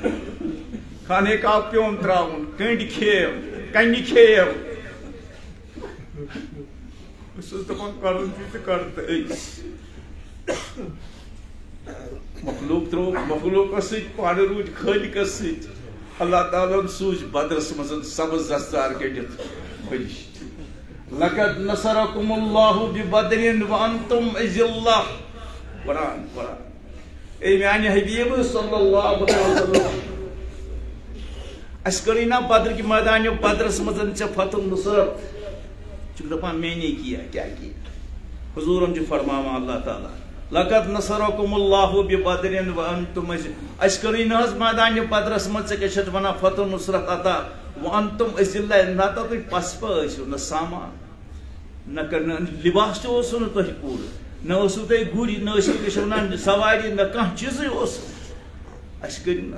خانہ کعب پیوم تراوُن؟ کنڈۍ کھیو کنہِ کھیو۔ بہٕ چھُس دپان کرُن چھُ تہٕ کر تہٕ أکۍ مخلوق ترو مخلوقس ست پانہٕ روٗدۍ خٲلقس سۭتۍ اللہ تعالیٰ ہن سوٗز بدرس منٛز سبز دستار کٔڑِتھ فرشت لقد نصركم الله ببدر وانتم اذلة قرآن قرآن. اے میانہِ حبیب صلی اللہ علیہ وسلم. اس کری نا بدر کی میدان بدرس منٛز ژےٚ فتح نصرت چھُکھ دپان میں نے کیا کیا کیا؟ حضورن چھُ فرماوان اللہ تعالیٰ. لقد نصركم الله ببدر وانتم اس کری نہ میدان بدرس منٛز ژےٚ کیٛاہ چھَتھ وَنان فتح نصرت عطا وانتم اذلة نہ تو تُہۍ پسپہٕ ٲسِو نہ سامان. نہ لباس تہِ اوسوٕ نہٕ تۄہہِ پوٗرٕ نہ ٲسوٕ تۄہہِ گُرۍ نہ ٲسِو تُہۍ وَنان سوارِ نہ کانٛہہ چیٖزٕے اوس اَسہِ کٔرِو نہ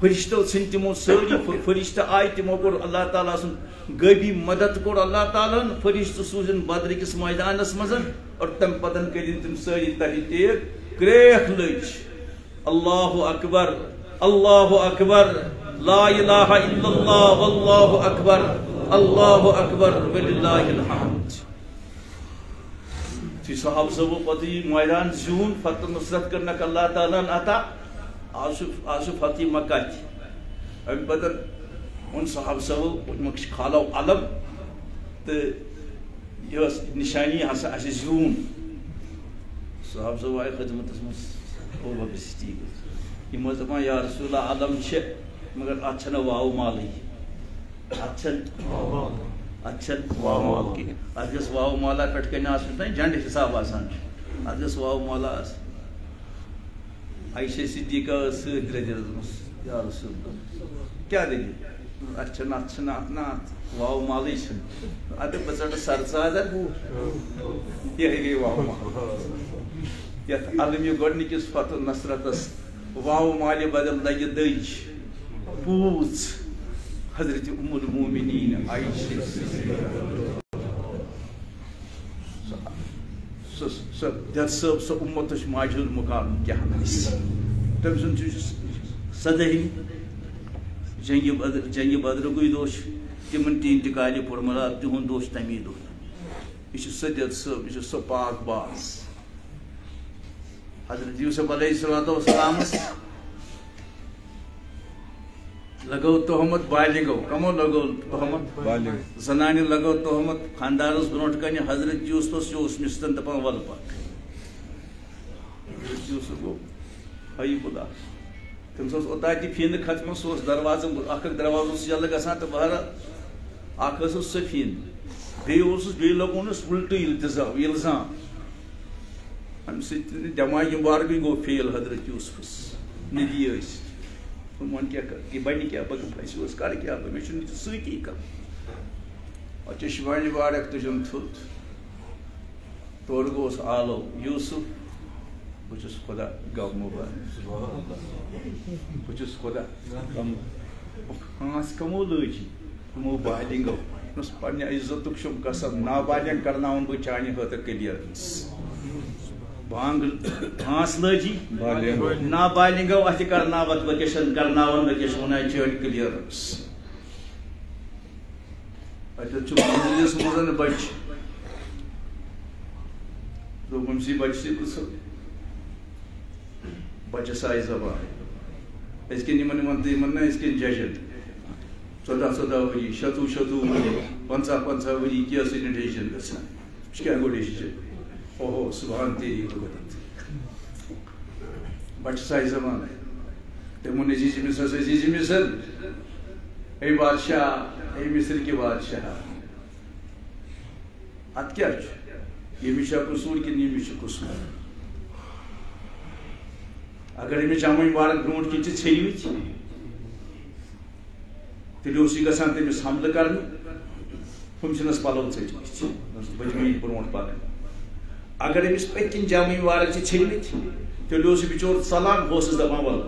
فرشتو ژھٕنۍ تِمو سٲری فرشتہٕ آیہِ اللہ تعالیٰ سُنٛد غٲبی مدد کوٚر اللہ تعالیٰ ہن فرشتہٕ سوٗزِن بدرٕکِس مٲدانس منٛز اور تَمہِ پتہٕ کٔرِن تِم سٲری تَتہِ تیز کرٛیکھ لٔج۔ اللہ اکبر اللہ اکبر، لا الہ الا اللہ، واللہ اکبر، اللہ اکبر، وللہ الحمد۔ تھی صحاب صبح پتہ یہ میدان زیون، فتح نصرت کرنک اللہ تعالیٰ عطا آج آج فتح مکہ۔ تھی ام پتہ ان صحاب صبح کھالو علم تو یہ نشانی ہسا اس زیون صحاب صبح آئی خدمت مز یہ دپان یا رسول اللہ علم چھ مگر ات چھنہ واو مالٕے ات چھن ات واو مال کہین ات گژھ واو مالا کنہِ آسُن تانۍ جنڈ حساب آسان ات گژھ واو مالا عائشہ صدیقہ درٛدِرس منٛز یا رسول اللہ کیٛاہ دٔلیٖل اتھ چھنہٕ اتھ اچھا، واو مالٕے چھُنہٕ ادٕ بہٕ ژٹہٕ سر ژادر یہے گٔے واو مال. یتھ علمہِ گۄڈنِکِس فتح نصرتس واو مالہِ بدل لگہِ دٔج پوٗژ حضرت ام المومنین عائشہ. سۄ دٮ۪د صٲب سۄ اُمتٕچ ماجہِ ہُنٛد مُقام کیٛاہ آسہِ تٔمۍ سُنٛد چھُ سدٲہِم جنگہِ بدر جنگہِ بدرُکُے دۄہ چھُ تِمن تہِ اِنتِقالہِ پوٚرمُت تِہُنٛد دۄہ چھُ تمی دۄہ یہِ دٮ۪د صٲب یہِ سۄ پاک باز۔ حضرت یوٗسف علیہ السلاتُ وسلامس لگو تہمت بالغو کمو لگو تہمت؟ زنانہِ لگو تہمت۔ خاندارس برونٛٹھ کنہِ حضرت یوسفس یہِ اوس مِستن دپان ول پک حضرت یوسف گوٚو ہایی خدا تٔمِس اوس اوٚتانۍ تہِ فیٖنہٕ کھژمٕژ سُہ اوس دروازن اکھ اکھ دروازٕ اوس یلہٕ گژھان تہٕ بہرحال اکھ ٲسٕس سۄ فیٖنہٕ بیٚیہِ اوسُس، بیٚیہِ لوگُنس الٹہٕ التزام، الزام۔ امہِ سۭتۍ نہٕ دٮ۪ماغی مبارکٕے گوٚو فیل حضرت یوسفس۔ نبی ٲسۍ۔ وۄنۍ کیٛاہ کر؟ یہِ بنہِ کیٛاہ؟ بہٕ پھسہِ اوس؟ کرٕ کیٛاہ بہٕ؟ مےٚ چھُنہٕ سۭتی کانٛہہ اَتھ چھِ شِوانہِ واڑک تُجُن تھوٚد۔ تورٕ آلو یوٗسف۔ بہٕ چھُس خۄدا گو مُبارک بہٕ چھُس خۄدا ہانٛس کمو لٲجی تِمو بالِنٛگو یُس پننہِ عزتُک چھُم قسم نابالٮ۪ن کرناوُن بہٕ چانہِ خٲطرٕ کلیرنس بانگ ہانس لجی بالغ نا بالنگو اتھ کرناوت وکیشن کرناون وکیشن ونائی چیڑ کلیئرنس اتھ چھ منزلس مزن بچ دوپم سی بچ سی سائی زبان اس کے نمن نمن تیمن نا اس کے ججن ژۄداہ ژۄداہ ؤری شتوُہ شتوُہ ؤری پنٛژاہ پنٛژاہ ؤری کیٛاہ سۭتۍ ڈیسِجن گژھان یہِ چھُ کیٛاہ گوٚو ڈیسِجن اوہو صُبحان تیری قدرت بچہ سائی زبان تٔمۍ ووٚن عزیٖز مِصر عزیٖز مِصر۔ اے بادشاہ، اے مصر کے بادشاہ۔ اتھ کیٛاہ چھُ ییٚمِس چھا قصوٗر کِنہٕ ییٚمِس چھُ قصوٗر۔ اگر أمِس جمع وارن برونٛٹھ کِنۍ چھِ ژھیٚنۍمٕتۍ تیٚلہِ اوس یہِ گژھان تٔمِس حملہٕ کرنہٕ ہُم پلو ژٔٹمٕتۍ بٔجمٕتۍ برونٛٹھ پکان اگر أمِس پٔتۍ کِنۍ جمع وارن چھِ ژھیٚنۍمٕتۍ تیٚلہِ اوس یہِ بِچور دپان وَل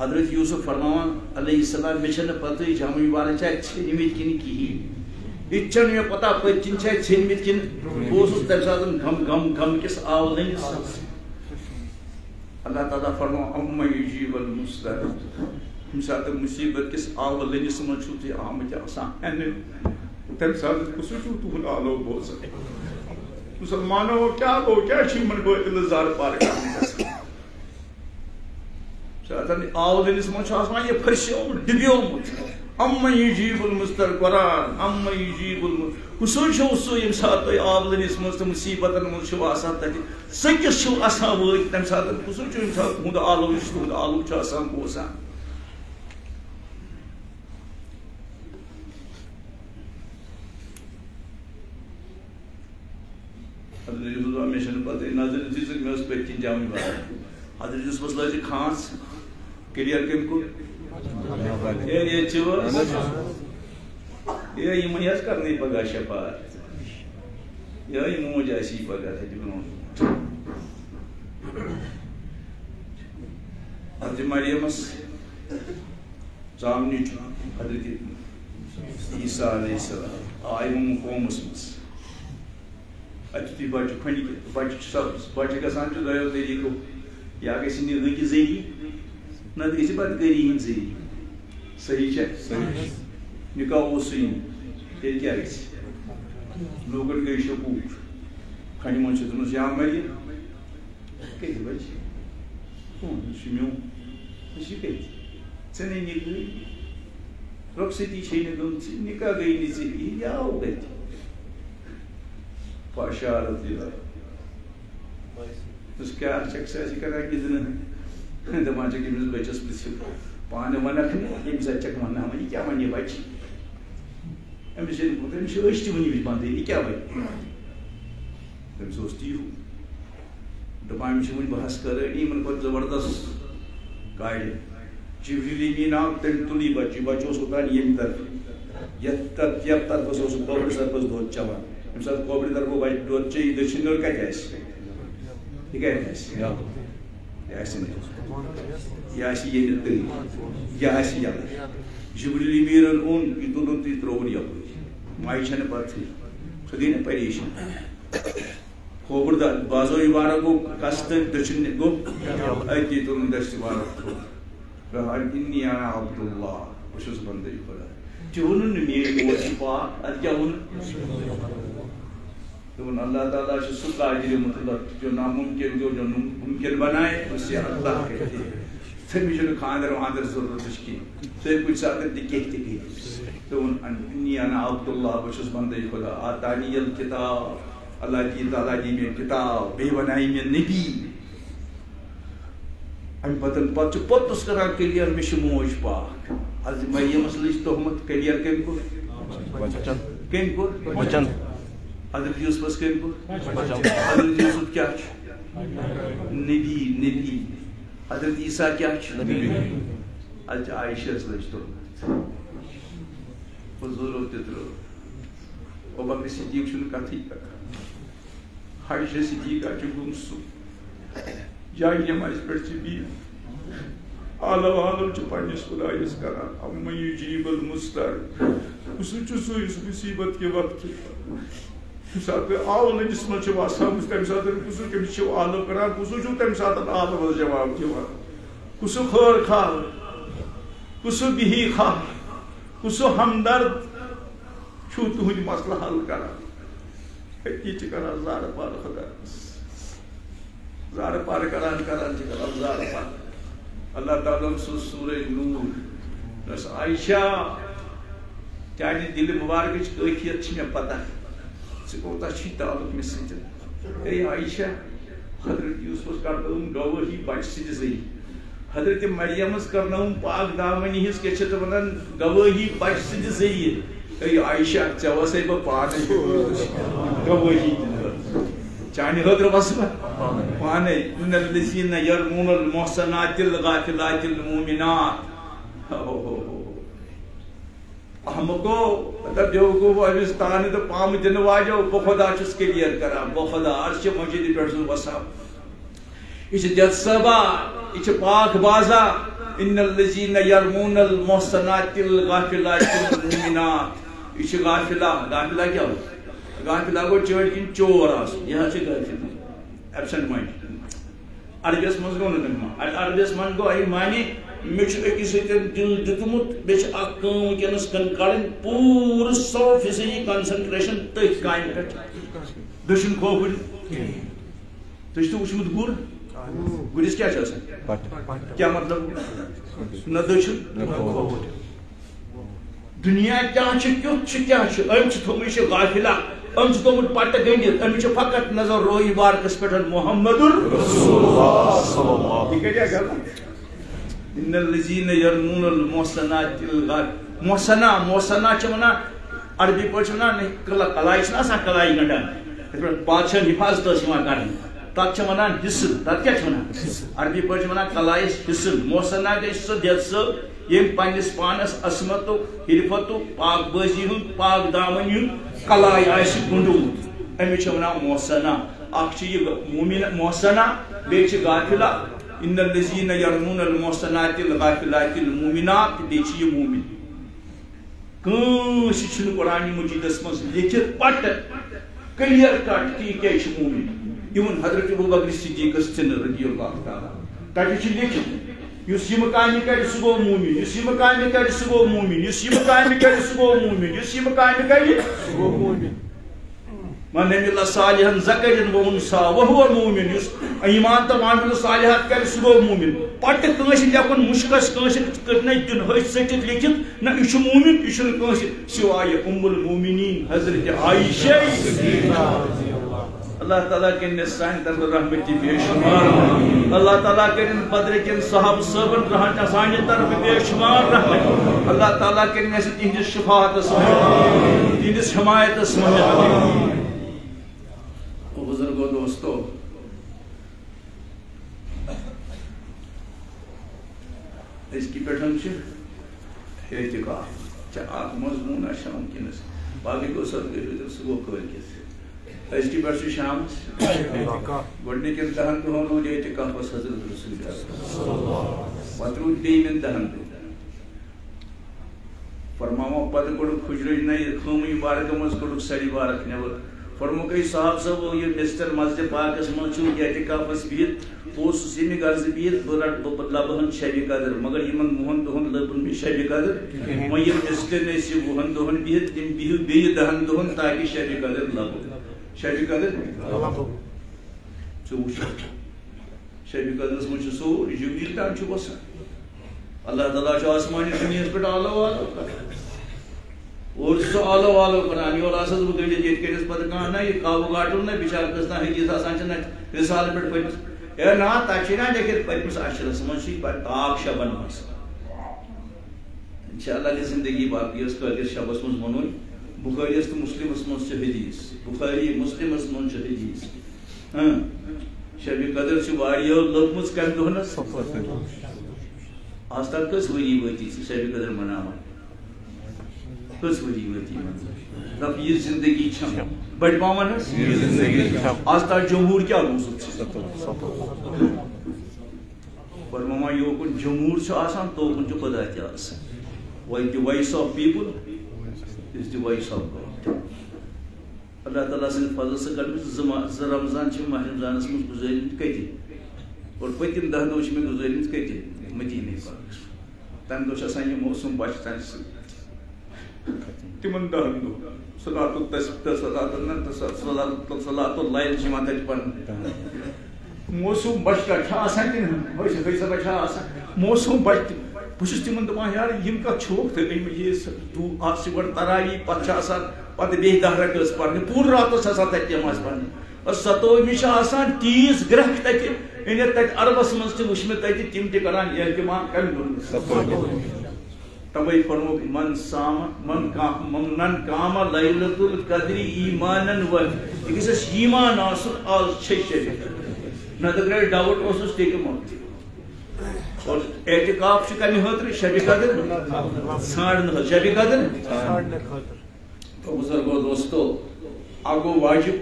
حضرت یوٗسف فرماوان علیہ السلام مےٚ چھنہٕ پتہٕ جمع وارن چھا ژھیٚنۍمٕتۍ کِنہٕ کِہیٖنۍ یہِ تہِ پتہ پٔتۍ کِنۍ چھا ژھیٚنۍمٕتۍ کِنہٕ بہٕ اوسُس تمہِ غم غم غم، کِس آولٲنِس اللہ تعالیٰ فرمو فرماو اَمَّ یُجیٖب المُستر ییٚمہِ ساتہٕ مُصیٖبت کِس آولٲنِس منٛز چھُو تُہۍ آمٕتۍ آسان اَنہِ تمہِ ساتہٕ کُس چھُو تُہُنٛد آلو بوزان مُسلمانو کیٛاہ گوٚو کیٛاہ چھِ یِمن بٲتلہٕ زار پار کرنہٕ گژھان ساتہٕ آولٲنِس منٛز چھُ آسان یہِ پھٔسیومُت ڈُبیومُت اَمَّ یُجیٖب المُستر قرآن اَمَّ یُجیٖب الم کُسُے چھُو سُہ ییٚمہِ ساتہٕ تُہۍ آولٲنِس منٛز تہٕ مُصیٖبتن منٛز چھِو آسان تتہِ سٔکِس چھِو آسان وٲتۍ تمہِ ساتہٕ کُسُے چھُ ییٚمہِ ساتہٕ تُہُنٛد آلو یُس تُہُنٛد آلو چھُ آسان بوزان حضرت یوسف مےٚ چھنہٕ پتہ نظر دِژ مےٚ ٲس پٔتۍ کِنۍ جمع باران حضرت یوسفس لٲج کھانٛس کلیر کٔمۍ کوٚر ہے ییٚتہِ چھِو ہے یِمے حظ کرنٕے پگاہ شفاعت۔ یِہے موج آسی پگاہ تتہِ برونٛٹھ حضرت مریمس ژامنہِ چھُ حضرت عیسیٰ علیہ السلام۔ آے یِمو قومس اتہِ تُہۍ بچہِ کھۄنہِ بچہِ سب بچہِ گژھان چھُ دۄیو طٔریٖقو یا گژھِ نِلہٕ ذٔریعہٕ نتہٕ گژھِ پتہٕ گری ہٕنٛدۍ ذٔریعہٕ صحیح چھا نکاح اوسُے نہٕ تیٚلہِ کیٛاہ گژھِ لوٗکن گٔے شکوٗک کھنہِ منٛز چھِ دوٚپمَس یا مریم کتہِ بچہِ کون یہِ چھُ میون أسۍ چھِ کتہِ ژےٚ نَے نِکہٕے رۄخصتی چھے نہٕ گٔمژٕے نکاح گٔے نہٕ ژےٚ یہِ آو کتہِ فاشارت دِوان کیٛاہ چھکھ ژٕ اَسہِ کران گِنٛدنہٕ دَپان چھکھ أمِس بَچَس پرٛژھِو پانہٕ وَنکھ نہٕ ییٚمہِ ساتہٕ چھکھ وَنناوان چھِ أمِس تہِ وٕنہِ بنٛدٕے یہِ کیٛاہ وَنہِ تٔمِس اوس تی ہیوٗ دَپان أمِس چھِ وٕنہِ بحث کَرٲنی یِمن کھۄتہٕ زبردست گاڑِ جِبریٖل امیٖن آو تٔمۍ تُل یہِ بَچہِ یہِ بَچہِ اوس اوٚتانۍ ییٚمہِ طرفہٕ یَتھ یَتھ طرفَس اوس کۄپرِ طرفَس دۄد چٮ۪وان ییٚمہِ ساتہٕ کۄپرِ طرفہٕ بَچہِ دۄد چیٚیہِ دٔچھِنۍ نٔر کَتہِ آسہِ یہِ کَتہِ آسہِ یہِ آسہِ نہٕ یہِ آسہِ ییٚلہِ یہِ آسہِ یَلہٕ جِبریٖل امیٖرن اوٚن یہِ تُلُن تہٕ یہِ ترٛووُن یَپٲرۍ ماجہِ چھَنہٕ پَتہٕے سۄ گٔے نہٕ پریشان کھوبُر دار بازو یِوارا گوٚو کَس تہٕ دٔچھِنۍ گوٚو أتی تُلُن دٔستی وارا تھوٚد اِنی انا عبداللہ۔ بہٕ چھُس بنٛدٕے خۄدا تہِ ووٚنُن نہٕ میٲنۍ موج چھِ پاک اَدٕ کیٛاہ ووٚنُن دوٚپُن اللہ تعالیٰ چھُ سُہ قادرِ مطلق جو نامُمکِن گوٚو جو مُمکِن بنایے اُس یہ اللہ کہتے تٔمِس چھُنہٕ خانٛدر وانٛدر ساتہٕ تہِ کینٛہہ تہِ کٔرِو دوٚپُن اِنی انا عبداللہ بہٕ چھُس بنٛدٕے خۄدا آتانی یل کِتاب اللہ جی تعالیٰ دی مےٚ کِتاب بیٚیہِ بنایہِ مےٚ نبی پتہٕ پتہٕ چھُ پوٚتُس کران کلیر مےٚ چھِ موج پاک حضرت مریمس لٔج تہمت کلیر کٔمۍ کوٚر کٔمۍ کوٚر بچن حضرت یوسفس کٔمۍ کوٚر حضرت یوسف کیٛاہ چھُ نبی نبی حضرت عیسیٰ کیٛاہ چھُ حضرت عایشس لٔج تہمت حضوٗرو تہِ ترٛٲو ابکر صدیٖق کران عایشہ صدیٖقہ چھُ گوٚمُت سُہ جایہِ نٮ۪مازِ پٮ۪ٹھ چھِ بِہِتھ عالم عالم چھُ پننِس خۄدایس کران اَمہٕ یہِ جیٖب المُستر۔ سُہ سُہ مُصیٖبت کہِ وقتہٕ سات آو لنجس من چھ واسان تم سات کسو تمس چھ آلو کران کسو چھ تم سات آلو وز جواب دِوان کسو خور خال کسو بہی خال کسو ہمدرد چھو تہند مسئلہ حل کران أتی چھ کران زار پار خدا زار پار کران کران چھ کران زار پار اللہ تعالیٰ سو سورہ نور بس عائشہ چانہ دل مبارک کیفیت چھ مے پتہ ژٕ کوتاہ چھی تعلق مےٚ سۭتۍ اے عائشہ، حضرت یوسفس کرنٲوٕم گوٲہی بچہِ سۭتۍ زٔنۍ حضرت مریمس کرنٲوٕم پاک دامنی ہٕنٛز کیٛاہ چھِ اَتھ وَنان گوٲہی بچہِ سۭتۍ زٔیہِ اے عائشہ ژےٚ وسے بہٕ پانے۔ گوٲہی چانہِ خٲطرٕ وس بہٕ پانے۔ ان الذین یرمون المحصنات الغافلات المؤمنات احمقو مطلب جو کو وہ ابستان تو پام دن واجو بہ خدا چھس کلیئر کران بہ خدا عرش مجید پہ سو وسا۔ یہ جت صبا یہ پاک بازا، ان الذين يرمون المحصنات الغافلات المؤمنات۔ یہ غافلہ غافلہ کیا ہو؟ غافلہ گو چڑ کن چور آس۔ یہ غافلہ ایبسنٹ مائنڈ عربیس من گو نا عربیس من گو اے معنی أکس سۭتۍ دل دیُتمُت بیٚیہِ چھِ اکھ کٲم وٕنکیٚنس کَرٕنۍ پوٗرٕ سو فیٖصدی کنسنٹریشن تٔتھۍ کامہِ پٮ۪ٹھ دٔچھُن کھووُر تُہۍ چھِو وٕچھمُت گُر گُرِس آسان کیٛاہ مطلب؟ نہ کھووُر دُنیا چھُ تھوٚومُت یہِ چھُ غافِلا أمۍ چھُ تھوٚومُت پٹہٕ گٔنڈِتھ أمِس چھُ فقط نظر روی بارکس پٮ۪ٹھ محمد یہِ غلط ان الذين يرمون المحصنات الغاد محصنا محصنا چھ ونا عربی پٲٹھۍ ونا کلا کلائی چھنا آسان کلائی گنڈان بادشاہ حفاظت ٲس یِوان کرنہٕ تتھ چھِ ونان حصہٕ تتھ کیٛاہ چھِ ونان عربی پٲٹھۍ چھِ ونان کلایس حصہٕ محصنا گٔے سۄ دٮ۪د سۄ ییٚمۍ پننِس پانس عصمتُک حرفتُک پاک بٲزی ہُنٛد پاک دامن ہُنٛد کلاے آسہِ گنڈومُت أمِس چھِ ونان محصنا اکھ چھِ یہِ مومِن محصنا بیٚیہِ چھِ غافلہ ان الذين يرمون المحصنات الغافلات المؤمنات بیچ یہ مومن کٲنٛسہِ چھُنہٕ قرآن مجیدس منٛز لیکھِتھ پٹ کلیر کٹ کہ کیا چھ مومن اِوٕن حضرت ابو بکر صدیقس ژِنہٕ رضی اللہ تعالیٰ تتہِ چھُ لیکھِتھ یُس یِم کامہِ کرِ سُہ گوٚو مومن یُس یِم کامہِ کرِ سُہ گوٚو مومن یُس یِم کامہِ کرِ سُہ گوٚو مومن یُس یِم کامہِ کرِ سُہ گوٚو مومن من عمل صالحا ذکر و انثى وهو مؤمن یس ایمان تو عامل صالحات کر سو مومن پٹ کنس لیکن مشکس کنس کرنے دن ہس سٹت لکھت نہ یہ مومن یہ کنس سوائے ام المؤمنین حضرت عائشہ. اللہ تعالیٰ کرن سان طرف رحمتی بے شمار۔ اللہ تعالیٰ کرن بدر کن صحاب صبن رحمت سان طرف بے شمار رحمت۔ اللہ تعالیٰ کرن اس تہندس شفاعت اسمہ۔ تہندس حمایت اسمہ۔ بزرگو دوستو؟ اس کی پیٹھن چھ اعتقاف چھ اک مضمون، شام کنس باقی کو سب کے فطر سگو کول کس اس کی پیٹھ شام گڈنی کن دہن تو ہون جو اعتقاف اس حضرت رسول اللہ پترو دی فرماما پتہ کوڑ کھجرج خومی بارک مز کوڑ سڑی بارک نہ فرمو کہ صاحب صاحب یہ مسٹر مسجد پاکس من چھو اعتکافس بہت پوس سمی غرض بہت بہ رٹ بہ لبہن شب قدر مگر یمن وہن دہن لبن بھی شب قدر وۄنۍ یِم مسٹر نس یہ وہن دہن بہت تم بہو بیٚیہِ دہن دہن تاکہ شب قدر لبو شب قدر ژٕ وٕچھ شب قدرس من سورُے جبریل تام چھُ وسان اللہ تعالیٰ چھُ آسمانہِ دُنیاہس پٮ۪ٹھ آلو آلو کران اور سو آلو آلو کران یور آسس بہ گٔنڈِتھ ییٚتہِ کٔرِس پتہٕ کانٛہہ نہ یہِ کاوٕ گاٹُن نہ تام حدیث آسان چھِ نہ رِسال پٮ۪ٹھ پٔرمٕژ ہے نا تتہِ چھِ نا لیکھِتھ پٔتمِس اشرس منٛز چھِ پتہٕ تاک شبن منٛز انشاءاللہ کہ زندگی باقی ٲس کٲلکِس شبس منٛز ووٚنُن بُخٲریَس تہٕ مُسلِمس منٛز چھِ حدیث بُخٲری مُسلِمس منٛز چھِ حدیث شبِ قدر چھِ واریاہو لٔبمٕژ کمہِ دۄہنس آز تک کٔژ ؤری وٲتی ژٕ شبِ قدر مناوان کس وری وتی رب یہ زندگی چھم۔ بڑ پاون یہ زندگی چھم۔ آج تا جمہور کیا روزت پر ماما یو کن جمہور چھ آسان تو کن چھ خدا تہ آسان وای the voice of people is the voice of God اللہ تعالیٰ سٕنٛدِ فضل ماہ زٕ رمضان چھِ ماہ رمضانَس منٛز گُزٲرمٕتۍ کٔتہِ اور پٔتِم دہ دۄہ چھِ مےٚ گُزٲرمٕتۍ کٔتہِ مدیٖنے پاکَس تَمہِ آسان یہِ موسم بچہِ تَمہِ سۭتۍ تِمن دہن دۄہن صلات صلات صلات صلات اللیل چھِ یِوان تَتہِ موسم بچہِ چھا آسان کِنہٕ حٲصِل چھا موسم بچہِ بہٕ چھُس دپان یار یِم کتھ چھوکھ تہٕ أمۍ یہ تو اکھ گۄڈٕ تراوی پتہٕ چھِ بیٚیہِ دہ رکٲژ پرنہِ پوٗرٕ راتس چھِ آسان تتہِ نٮ۪ماز پرنہِ ستووُہمہِ چھِ آسان تیٖژ گرٛکھ تتہِ أنِتھ تتہِ عربس منٛز تہِ وٕچھ مےٚ تتہِ تِم تہِ کران احتِمام کمہِ دۄہ تبے فرمو من سام من کام من کام لیلۃ القدر ایمانن و یہ گژھِ ایمان آسُن آز چھِ شبِ نتہٕ اگر ڈاوُٹ اوسُس تہِ کمو اور اعتکاف چھ کمہِ خٲطرٕ شبِ قدر۔ ژھانڈنہٕ خٲطرٕ شبِ قدر۔ تو بزرگو دوستو اگو واجب۔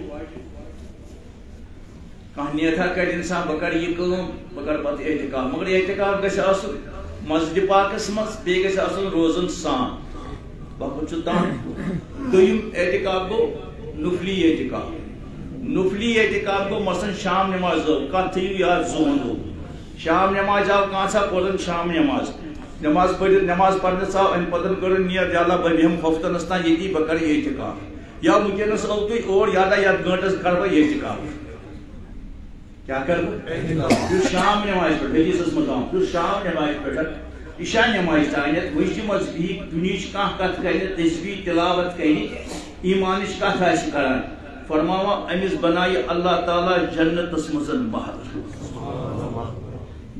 کانٛہہ نیتھا کڑِ انسان بہٕ کرٕ یہِ کٲم بہٕ کرٕ پتہٕ اعتکاف۔ مگر اعتکاف گژھِ آسُن مسجد پاکس مز بیٚیہِ گژھِ آسُن روزن سان۔ بہت چھُ تام دوٚیِم اعتکاف گوٚو نفلی اعتکاف نفلی اعتکاف گوٚو مثلاً شام نماز دۄہ۔ کانٛہہ تھٲیِو یاد زوٗن دۄہ شام نماز آو کانٛژھا پوٚرُن شام نماز۔ نماز پٔرِتھ نماز پرنس آو امہِ پتہٕ کٔرٕن نیت یا اللہ بہٕ بیٚہمہٕ ہفتنس تام ییٚتی بہٕ کرٕ اعتکاف یا وٕنکیٚنس آو تُہۍ اور یادا یتھ گٲنٹس کرٕ بہٕ اعتکاف کیا کر پھر شام نماز پہ حدیثس مز آم پھر شام نماز پہ عشاء نماز تانیت وجہ مذہبی دنیچ کانٛہہ کتھ کرِ تسبیح، تلاوت کرِ ایمانچ کتھ آسہِ کران فرماوا أمِس بنایہِ اللہ تعالیٰ جنتس منٛز محل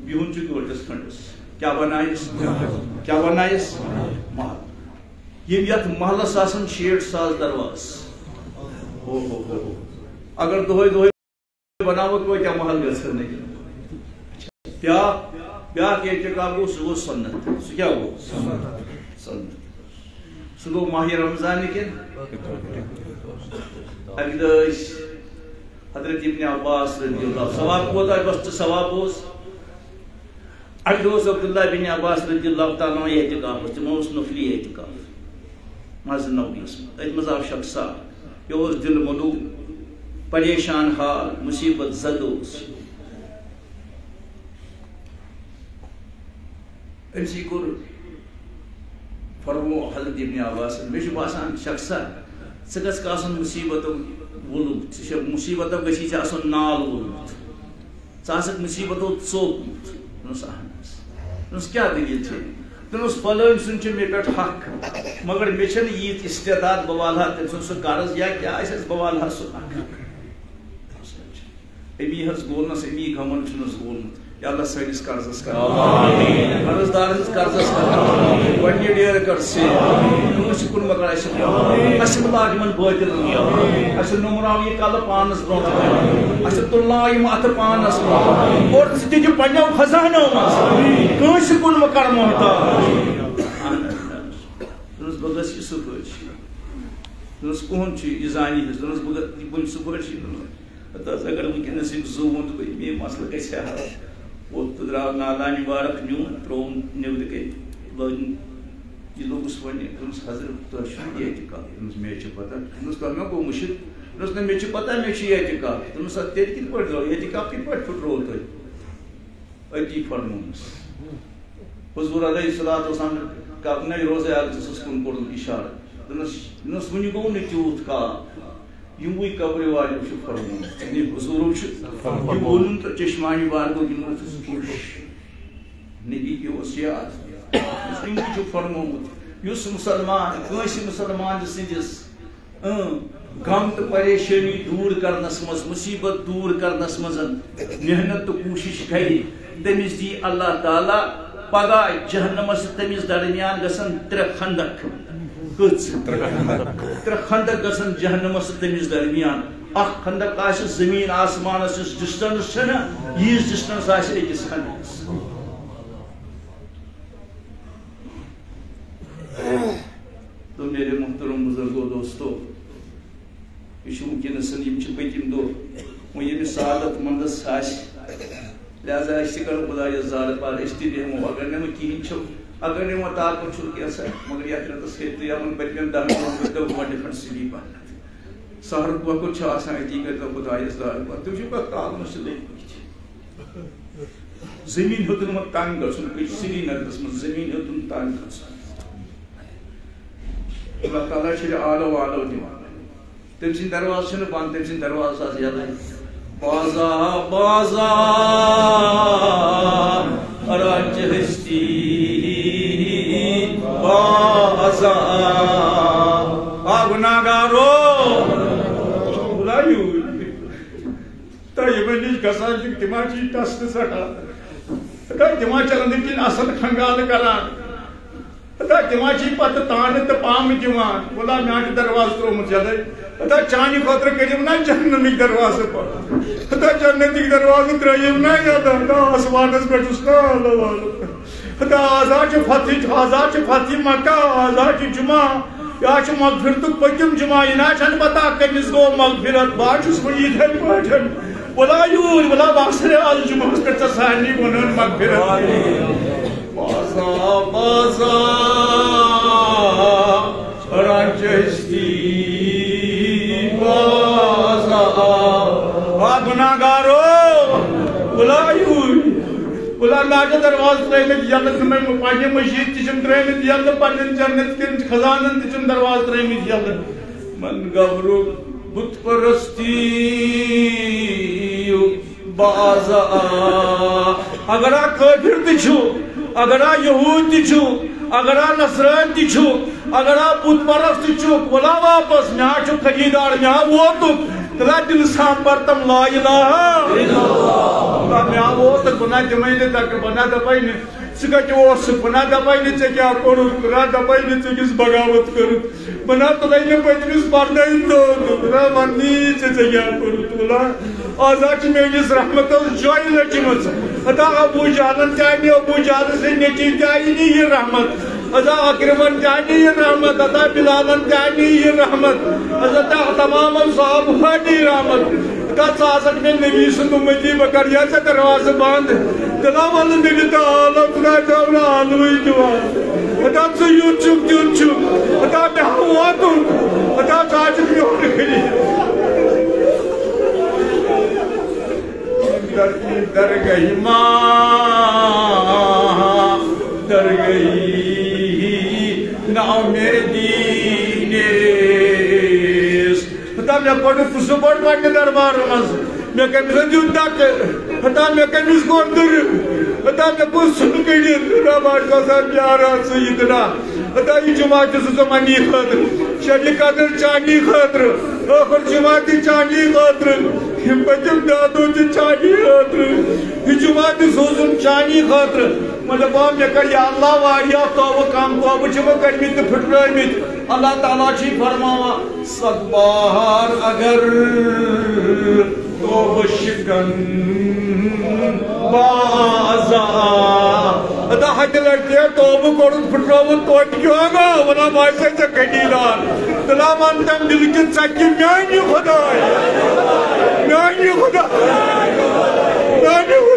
بِہُن چھُ گٲنٛٹس کھنڈس کیٛاہ بنایس کیٛاہ بنایس محل یِم یتھ محلس آسن شیٹھ ساس درواز۔ اگر دۄہے دۄہے بناوت وہ کیا محل گژھر نہیں۔ بیاکھ بیاکھ اعتکاف گوٚو سُہ گوٚو سنت۔ سُہ کیٛاہ گوٚو سنت۔ سُہ گوٚو ماہِ رمضان کِن اکہِ دۄہ ٲسۍ حضرت ابن عباس رضی اللہ ثواب کوتاہ گوٚژھ تہٕ ثواب اوس اکہِ دۄہ عبداللہ بن عباس رضی اللہ تعالیٰ اعتکافس تِمو اوس نفلی اعتکاف۔ مسجد نبویس منٛز أتھۍ منٛز آو شخصا یہِ اوس دِل پریشان حال، مصیبت زد اوس أمسی کوٚر فرمو حضرت ابن عباس. مےٚ چھُ باسان شخصا، ژٕ گژھکھ آسُن مُصیبتو وولمُت ژٕ چھےٚ نال وولمُت ژٕ آسکھ مُصیبتو ژوٚپمُت. دوٚپنس اہن حظ دوٚپنس کیٛاہ چھے؟ دوٚپنس فلٲنۍ سُنٛد چھُ مےٚ پٮ۪ٹھ حق. مگر مےٚ چھنہٕ ییٖتۍ استعداد بہٕ والہٕ ہا تٔمۍ سُنٛد سُہ قرض یا کیٛاہ آسٮ۪س بہٕ والہٕ ہا سُہ حق. امی حظ گولنس امی غمن چھُنس گولمُت یا اللہ سٲنِس قرضس کر قرض دار قرضس کر گۄڈنہِ ڈیرٕ کر سے کٲنٛسہِ کُن مگر اَسہِ اَسہِ لاگ یِمن بٲتلن اَسہِ نوٚمراو یہِ کلہٕ پانس برونٛٹھ اَسہِ تُلناو یِم اَتھٕ پانس برونٛٹھ اور ژٕ دِجہِ پننیو خزانو منٛز کٲنٛسہِ کُن مہٕ کر محتاج بہٕ گژھٕ یہِ صُبحٲے دوٚپنس کُہُنٛد چھُ یہِ زانی حظ دوٚپنس بہٕ گژھٕ یہِ کُنہِ صُبحٲے چھُ تس اگر ونکس یہ زون تو یہ مسئلہ گھس حل وہ درو نالان بارک نیون تروم نبد کت لوگ یہ لوگس ون دس حضرت تۄہہِ چھُو ییٚتہِ کَتھ أمِس مےٚ تہ یہ کت مے پتہ دس کر مے گو مشک دس مے پتہ مے یہ کت دس تیل کت پہ درو یہ کت کت پہ پھٹرو تھی اتی فرموس حضور علیہ الصلوۃ والسلام کپنے روزے اگس کن کوٚرُن اشارہ۔ دس دس ونہ گو نہ تیوت کا یموے قبر والو چھ فرمومت یعنی حضورو چھ وونن تو چشمانی بار گو یمو تس پوش نبی کی وصیات یمو چھ فرمومت یس مسلمان کٲنٛسہِ مسلمان سٕنٛدِس غم تہٕ پریشٲنی دوٗر کرنس منٛز مصیبت دوٗر کرنس منٛز محنت تہٕ کوٗشش کرِ۔ تٔمِس دی اللہ تعالیٰ پگاہ جہنمس تٔمِس درمیان گژھن ترٛےٚ خندق۔ کٔژ ترٛےٚ خندق گژھن جہنمس تٔمِس درمیان۔ اکھ خندق آسہِ زمیٖن، آسمانس یُس ڈسٹنس چھنہ، ییٖژ ڈسٹنس آسہِ أکِس خندقس تو میرے محترم بزرگو، دوستو، یہ چھُ وٕنکیٚنس یِم چھِ پٔتِم دۄہ۔ سعادت منٛدس آسہِ، لہذا أسۍ تہِ کرو خۄدایس زارٕ پار، أسۍ تہِ بیٚہمو۔ اگر نہٕ وۄنۍ کِہیٖنۍ چھُ اگر نہٕ وۄنۍ طاقت چھُ کینٛژھا مگر یتھ رٮ۪تس ہیٚتہِ تُہۍ یِمن پٔتمٮ۪ن دہن دۄہن کٔرۍتو گۄڈٕ ڈِفرنٹ سلیٖپ سہر وقت اتی کر خدائس دار پہ تم کالمس لگمت زمین ہیوتن وہ تنگ گھن سری نگرس من زمین ہیوتن تنگ گھن اللہ تعالیٰ چھ آلو آلو دِوان تم سن درواز چھ بند تم سن درواز آس یلے بازا بازا راج ہستی بازا گناگارو بلائیو تا یہ میں نش گسان چھ جی تما چھ ٹس سٹا تا تما چلن کن اصل کھنگال کران تا تما چھ پت تان تو پام دِوان بولا مے دروازٕ ترومت یلے تا چانہِ خٲطرٕ کٔرِو نا جنتٕکۍ دروازٕ پتہٕ تا جنتٕکۍ دروازٕ ترٲیِو نا یَتھ تا آسمانس پٮ۪ٹھ چھُس نا اللہ والو تا آزاد فتح آزاد فتح مکہ، آزاد جمعہ، یا چھُ مغفرتُک پٔتِم جمعہ، یہِ نا پتہ کٔمِس گوٚو مغفرت بہٕ چھُس وۄنۍ یِتھَے پٲٹھۍ بولا یوٗرۍ بولا باسرے آز جمعہس پٮ۪ٹھ مغفرت۔ بازا بازا رانچستی بلا لاجہ دروازہ ترائیمت یلت میں پاجہ مشید تشم ترائیمت یلت پنن جنت کن خزانن تشم دروازہ ترائیمت یلت من گبرو بت پرستی بازا اگر آ کافر تچھو اگر آ یہود تچھو اگر آ نصران تچھو اگر آ بت پرست تچھو بلا واپس میں آچو خریدار میں آ ووتو تلا دل سام پرتم لا الہ الا اللہ میں آو تو گناہ جمعی تک بنا دپائی نے سکا جو اس بنا دپائی نے چے کیا کرو بنا دپائی نے چے کس بغاوت کرو بنا تلائی نے پچھلیس پردائی تو بنا منی چے چے کیا کرو تلا آزاد میں اس رحمت جوئی لچمت اتا ابو جانن چاہیے ابو جان سے نیچی چاہیے یہ رحمت ادا اکرمن جانی یہ رحمت ادا بلالن جانی یہ رحمت ادا تمام صاحب ہڈی رحمت کا ساسک میں نبی سن امتی بکر یا سے دروازہ بند تلا ول نبی تعالی خدا جاونا آلوی جوان ادا سے یوں چک یوں چک ادا میں ہوا تو ادا ساجد میں ہونے کھلی در در گئی ماں در گئی ناو میرے میں پڑھ پسو پڑھ پڑھ دربار مز میں کمیس دیون تک ہتا میں کمیس گوندر ہتا میں پس سن کڑی دربار کا سا پیارا سیدنا۔ ہتا یہ جماعت سے زمانی خاطر۔ شبی قدر چانی خاطر۔ آخر جماعت چانی خاطر۔ ہم بچم دادو چی چانی خاطر۔ یہ جماعت سوزن چانی خاطر۔ مطلب مے کر یا اللہ واریا توبہ کم توبہ چھ کرمت تو پھٹرمت اللہ تعالیٰ چھ فرماوا ست بار اگر توبہ شکن بازا۔ ادا ہٹ لڑتے ہیں توبہ کرن پھٹروت توٹ کیوں گا ونا باسے چھ کڈیلار تلا من تم دل کی چکی میانی خدا میانی خدا میانی خدا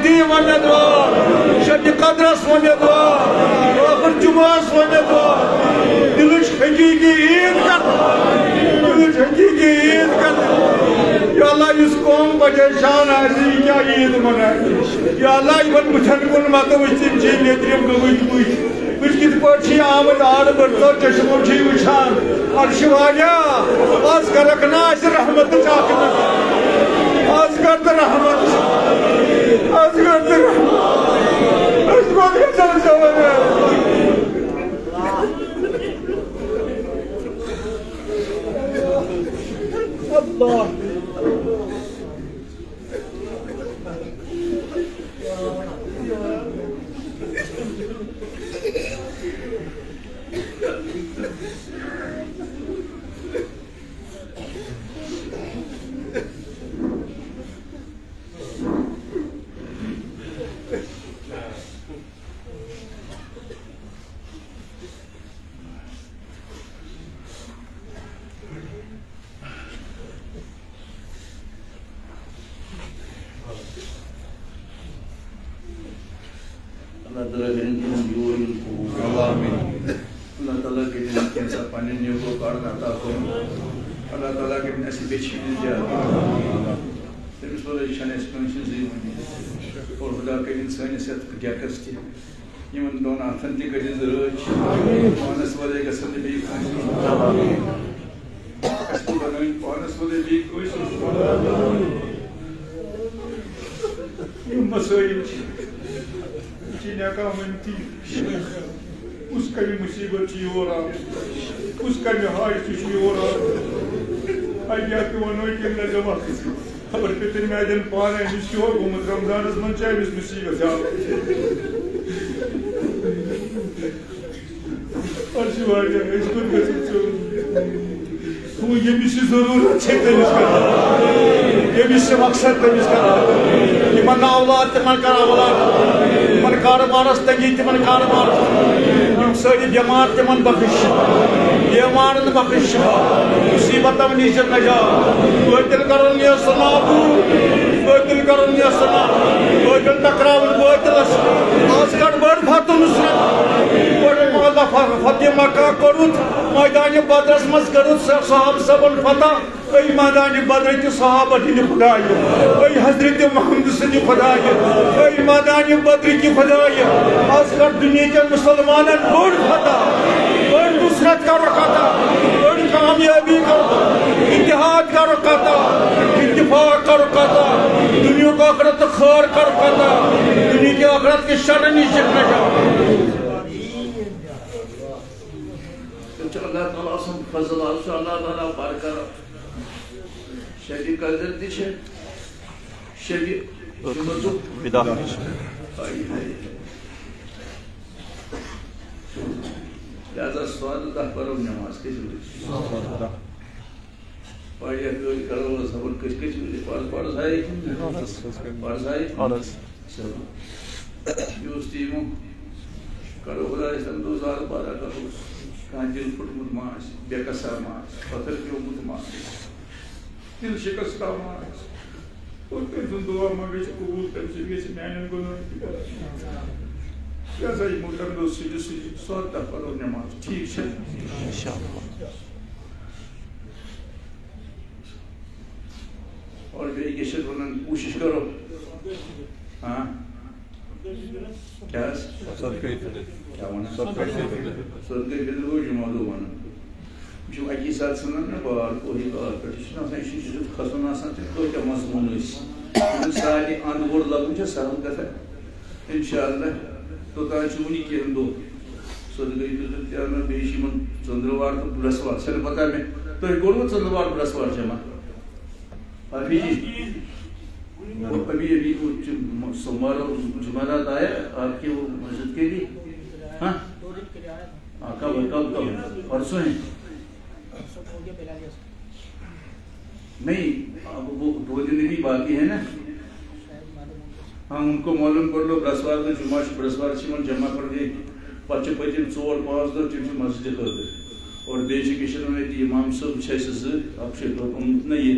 Azadi zannet. Şedi kadras zannet. Ahir cumas zannet. Diliş hakiki iyid kar. Diliş hakiki iyid kar. یا اللہ اس قوم پریشان آسی کیا عید منائے یا اللہ ایون مچھن کن ماتو وچتیم چی نیتریم گویت وچ وچ کت پر چی آمد آر برتو چشمو چی جی وچھان اور شواجہ آز کرکنا اس رحمت چاکنا آز کرد رحمت آز کرد رحمت الله اللہ تعالیٰ کریں تم یور یور قبول اللہ تعالیٰ کارن عطا کریں اللہ تعالیٰ کریں اسی بیچی دیا تمس بولا یہ چھنہ اس کنشن زیونی اور خدا کریں سانس یت گیکس تہ یمن دون اتھن تہ کریں رٲچھ پانس ولے گژھن نہٕ بیٚیہِ پانس ولے بیٚیہِ کٲنٛسہِ یِم مسٲیل چھِ یہِ چھِ ہٮ۪کان ؤنتھٕے کُس کمہِ مُصیٖبت چھِ یور آمٕژ کُس کمہِ حاجتہِ چھُ یور آمُت اَتہِ یا تہِ وَنو کِنہٕ نہ جمع۔ خبر پِتٕر مےٚ دِن پانَے أمِس چھُ گوٚمُت رمضانَس منٛز چھِ أمِس مُصیٖبت زیادٕ أسۍ چھِ واریاہ أسۍ کوٚت گژھو ژوٚر ہُہ ییٚمِس چھِ ضروٗرت چھِ تٔمِس کران ییٚمِس چھِ مقصد تٔمِس کران یِمن اولاد تِمن کر اولاد یِمن کارٕبارس تٔگی تِمن کارٕبارس یِم سٲری بٮ۪مار تِمن بخش بٮ۪مارن بخش مُصیٖبتن نِش دِن نجات بٲطِل کرُن یہِ سُہ نابوٗد بٲطِل کرُن یہِ سُہ بٲطِل ٹکراوُن بٲطِلس آز کڑ بٔڑ فتح نصرت بٔڑ مالا فتح مکہ کوٚرُتھ مٲدانہِ بدرس منٛز کٔرٕتھ صحاب صٲبن فتح اے مٲدانہِ بدرٕ تہِ صحابت ہِنٛدِ اے حضرت محمد سٕنٛدِ خدایہِ اے مٲدانہِ بدرٕ کہِ خدایہِ آز کر دُنہیٖکٮ۪ن مُسلمانن بٔڑ فتح بٔڑ نصرت کرو کتھا بٔڑ کامیٲبی کرو اتحاد کرو کتھا اتفاق کرو کتھا دُنیُک ٲخرت تہٕ خٲر کرو کتھا دُنہیٖکہِ ٲخرت کہِ شرٕ نِش دِن نجات اللہ تعالیٰ سن فضل آز اللہ برقرار شبی قدر تہ شبی جمعہ ودا لہذا سوال دہ پرو نماز کس واریاہ گٲڑۍ کرو حظ خبر کٔژ کٔژ بجے پرز پرز آیہِ پرز آیہِ چلو یہِ اوس تہِ یِمو کرو خۄدایَس تَمہِ دۄہ زارٕ بارا کرو کانٛہہ دِل پھُٹمُت ما آسہِ بے قسر ما آسہِ پتھر پیومُت ما آسہِ دِل شِکست اور سُنٛد دُعا گژھِ قبوٗل تَمہِ سۭتۍ گژھِ میانٮ۪ن گۄنہن تہِ یہِ ہسا یِمو تَمہِ دۄہ سُلہِ سُلہِ سۄد دہ پرو نٮ۪ماز ٹھیٖک چھا اور بیٚیہِ کیٛاہ چھِ اَتھ وَنان کوٗشِش کرو کیٛاہ حظ کیٛاہ وَنان سرکٲرۍ فِضل گوٚو جُمعہ دۄہ وَنان یہِ چھُ اَکی ساتہٕ ژھٕنان نا بار کوہی بار پٮ۪ٹھ یہِ چھُنہٕ آسان یہِ چھُ تیُتھ کھسُن آسان تہٕ کۭتیاہ مضموٗن ٲسۍ ییٚلہِ سارنٕے اَنٛد گوٚڑ لَگُن چھا سہل کَتھا اِنشاء اللہ توٚتام چھُ وُنہِ کینٛہہ دۄہ سرکٲرۍ فِضل تہِ اَنان بیٚیہِ چھِ یِمن ژٔنٛدٕروار تہٕ برٛٮ۪سوار چھَنہٕ پتہ مےٚ تۄہہِ کوٚروٕ ژٔنٛدٕروار برٛٮ۪سوار جمع ابھی ابھی ابھی وہ سوموار جمعرات آیا آپ کے وہ مسجد کے لیے ہاں کب کب کب پرسوں ہیں نہیں اب وہ دو دن بھی باقی ہے نا۔ ہاں ان کو معلوم کر لو برسوار تو جمعہ برسوار سے جمع کر دے۔ پتہ پتم ژور پانچ دہ تم مسجد خاطر اور میں امام صٲب چھِ اَسہِ زٕ اکھ چھُ اوٚنمُت نا یہِ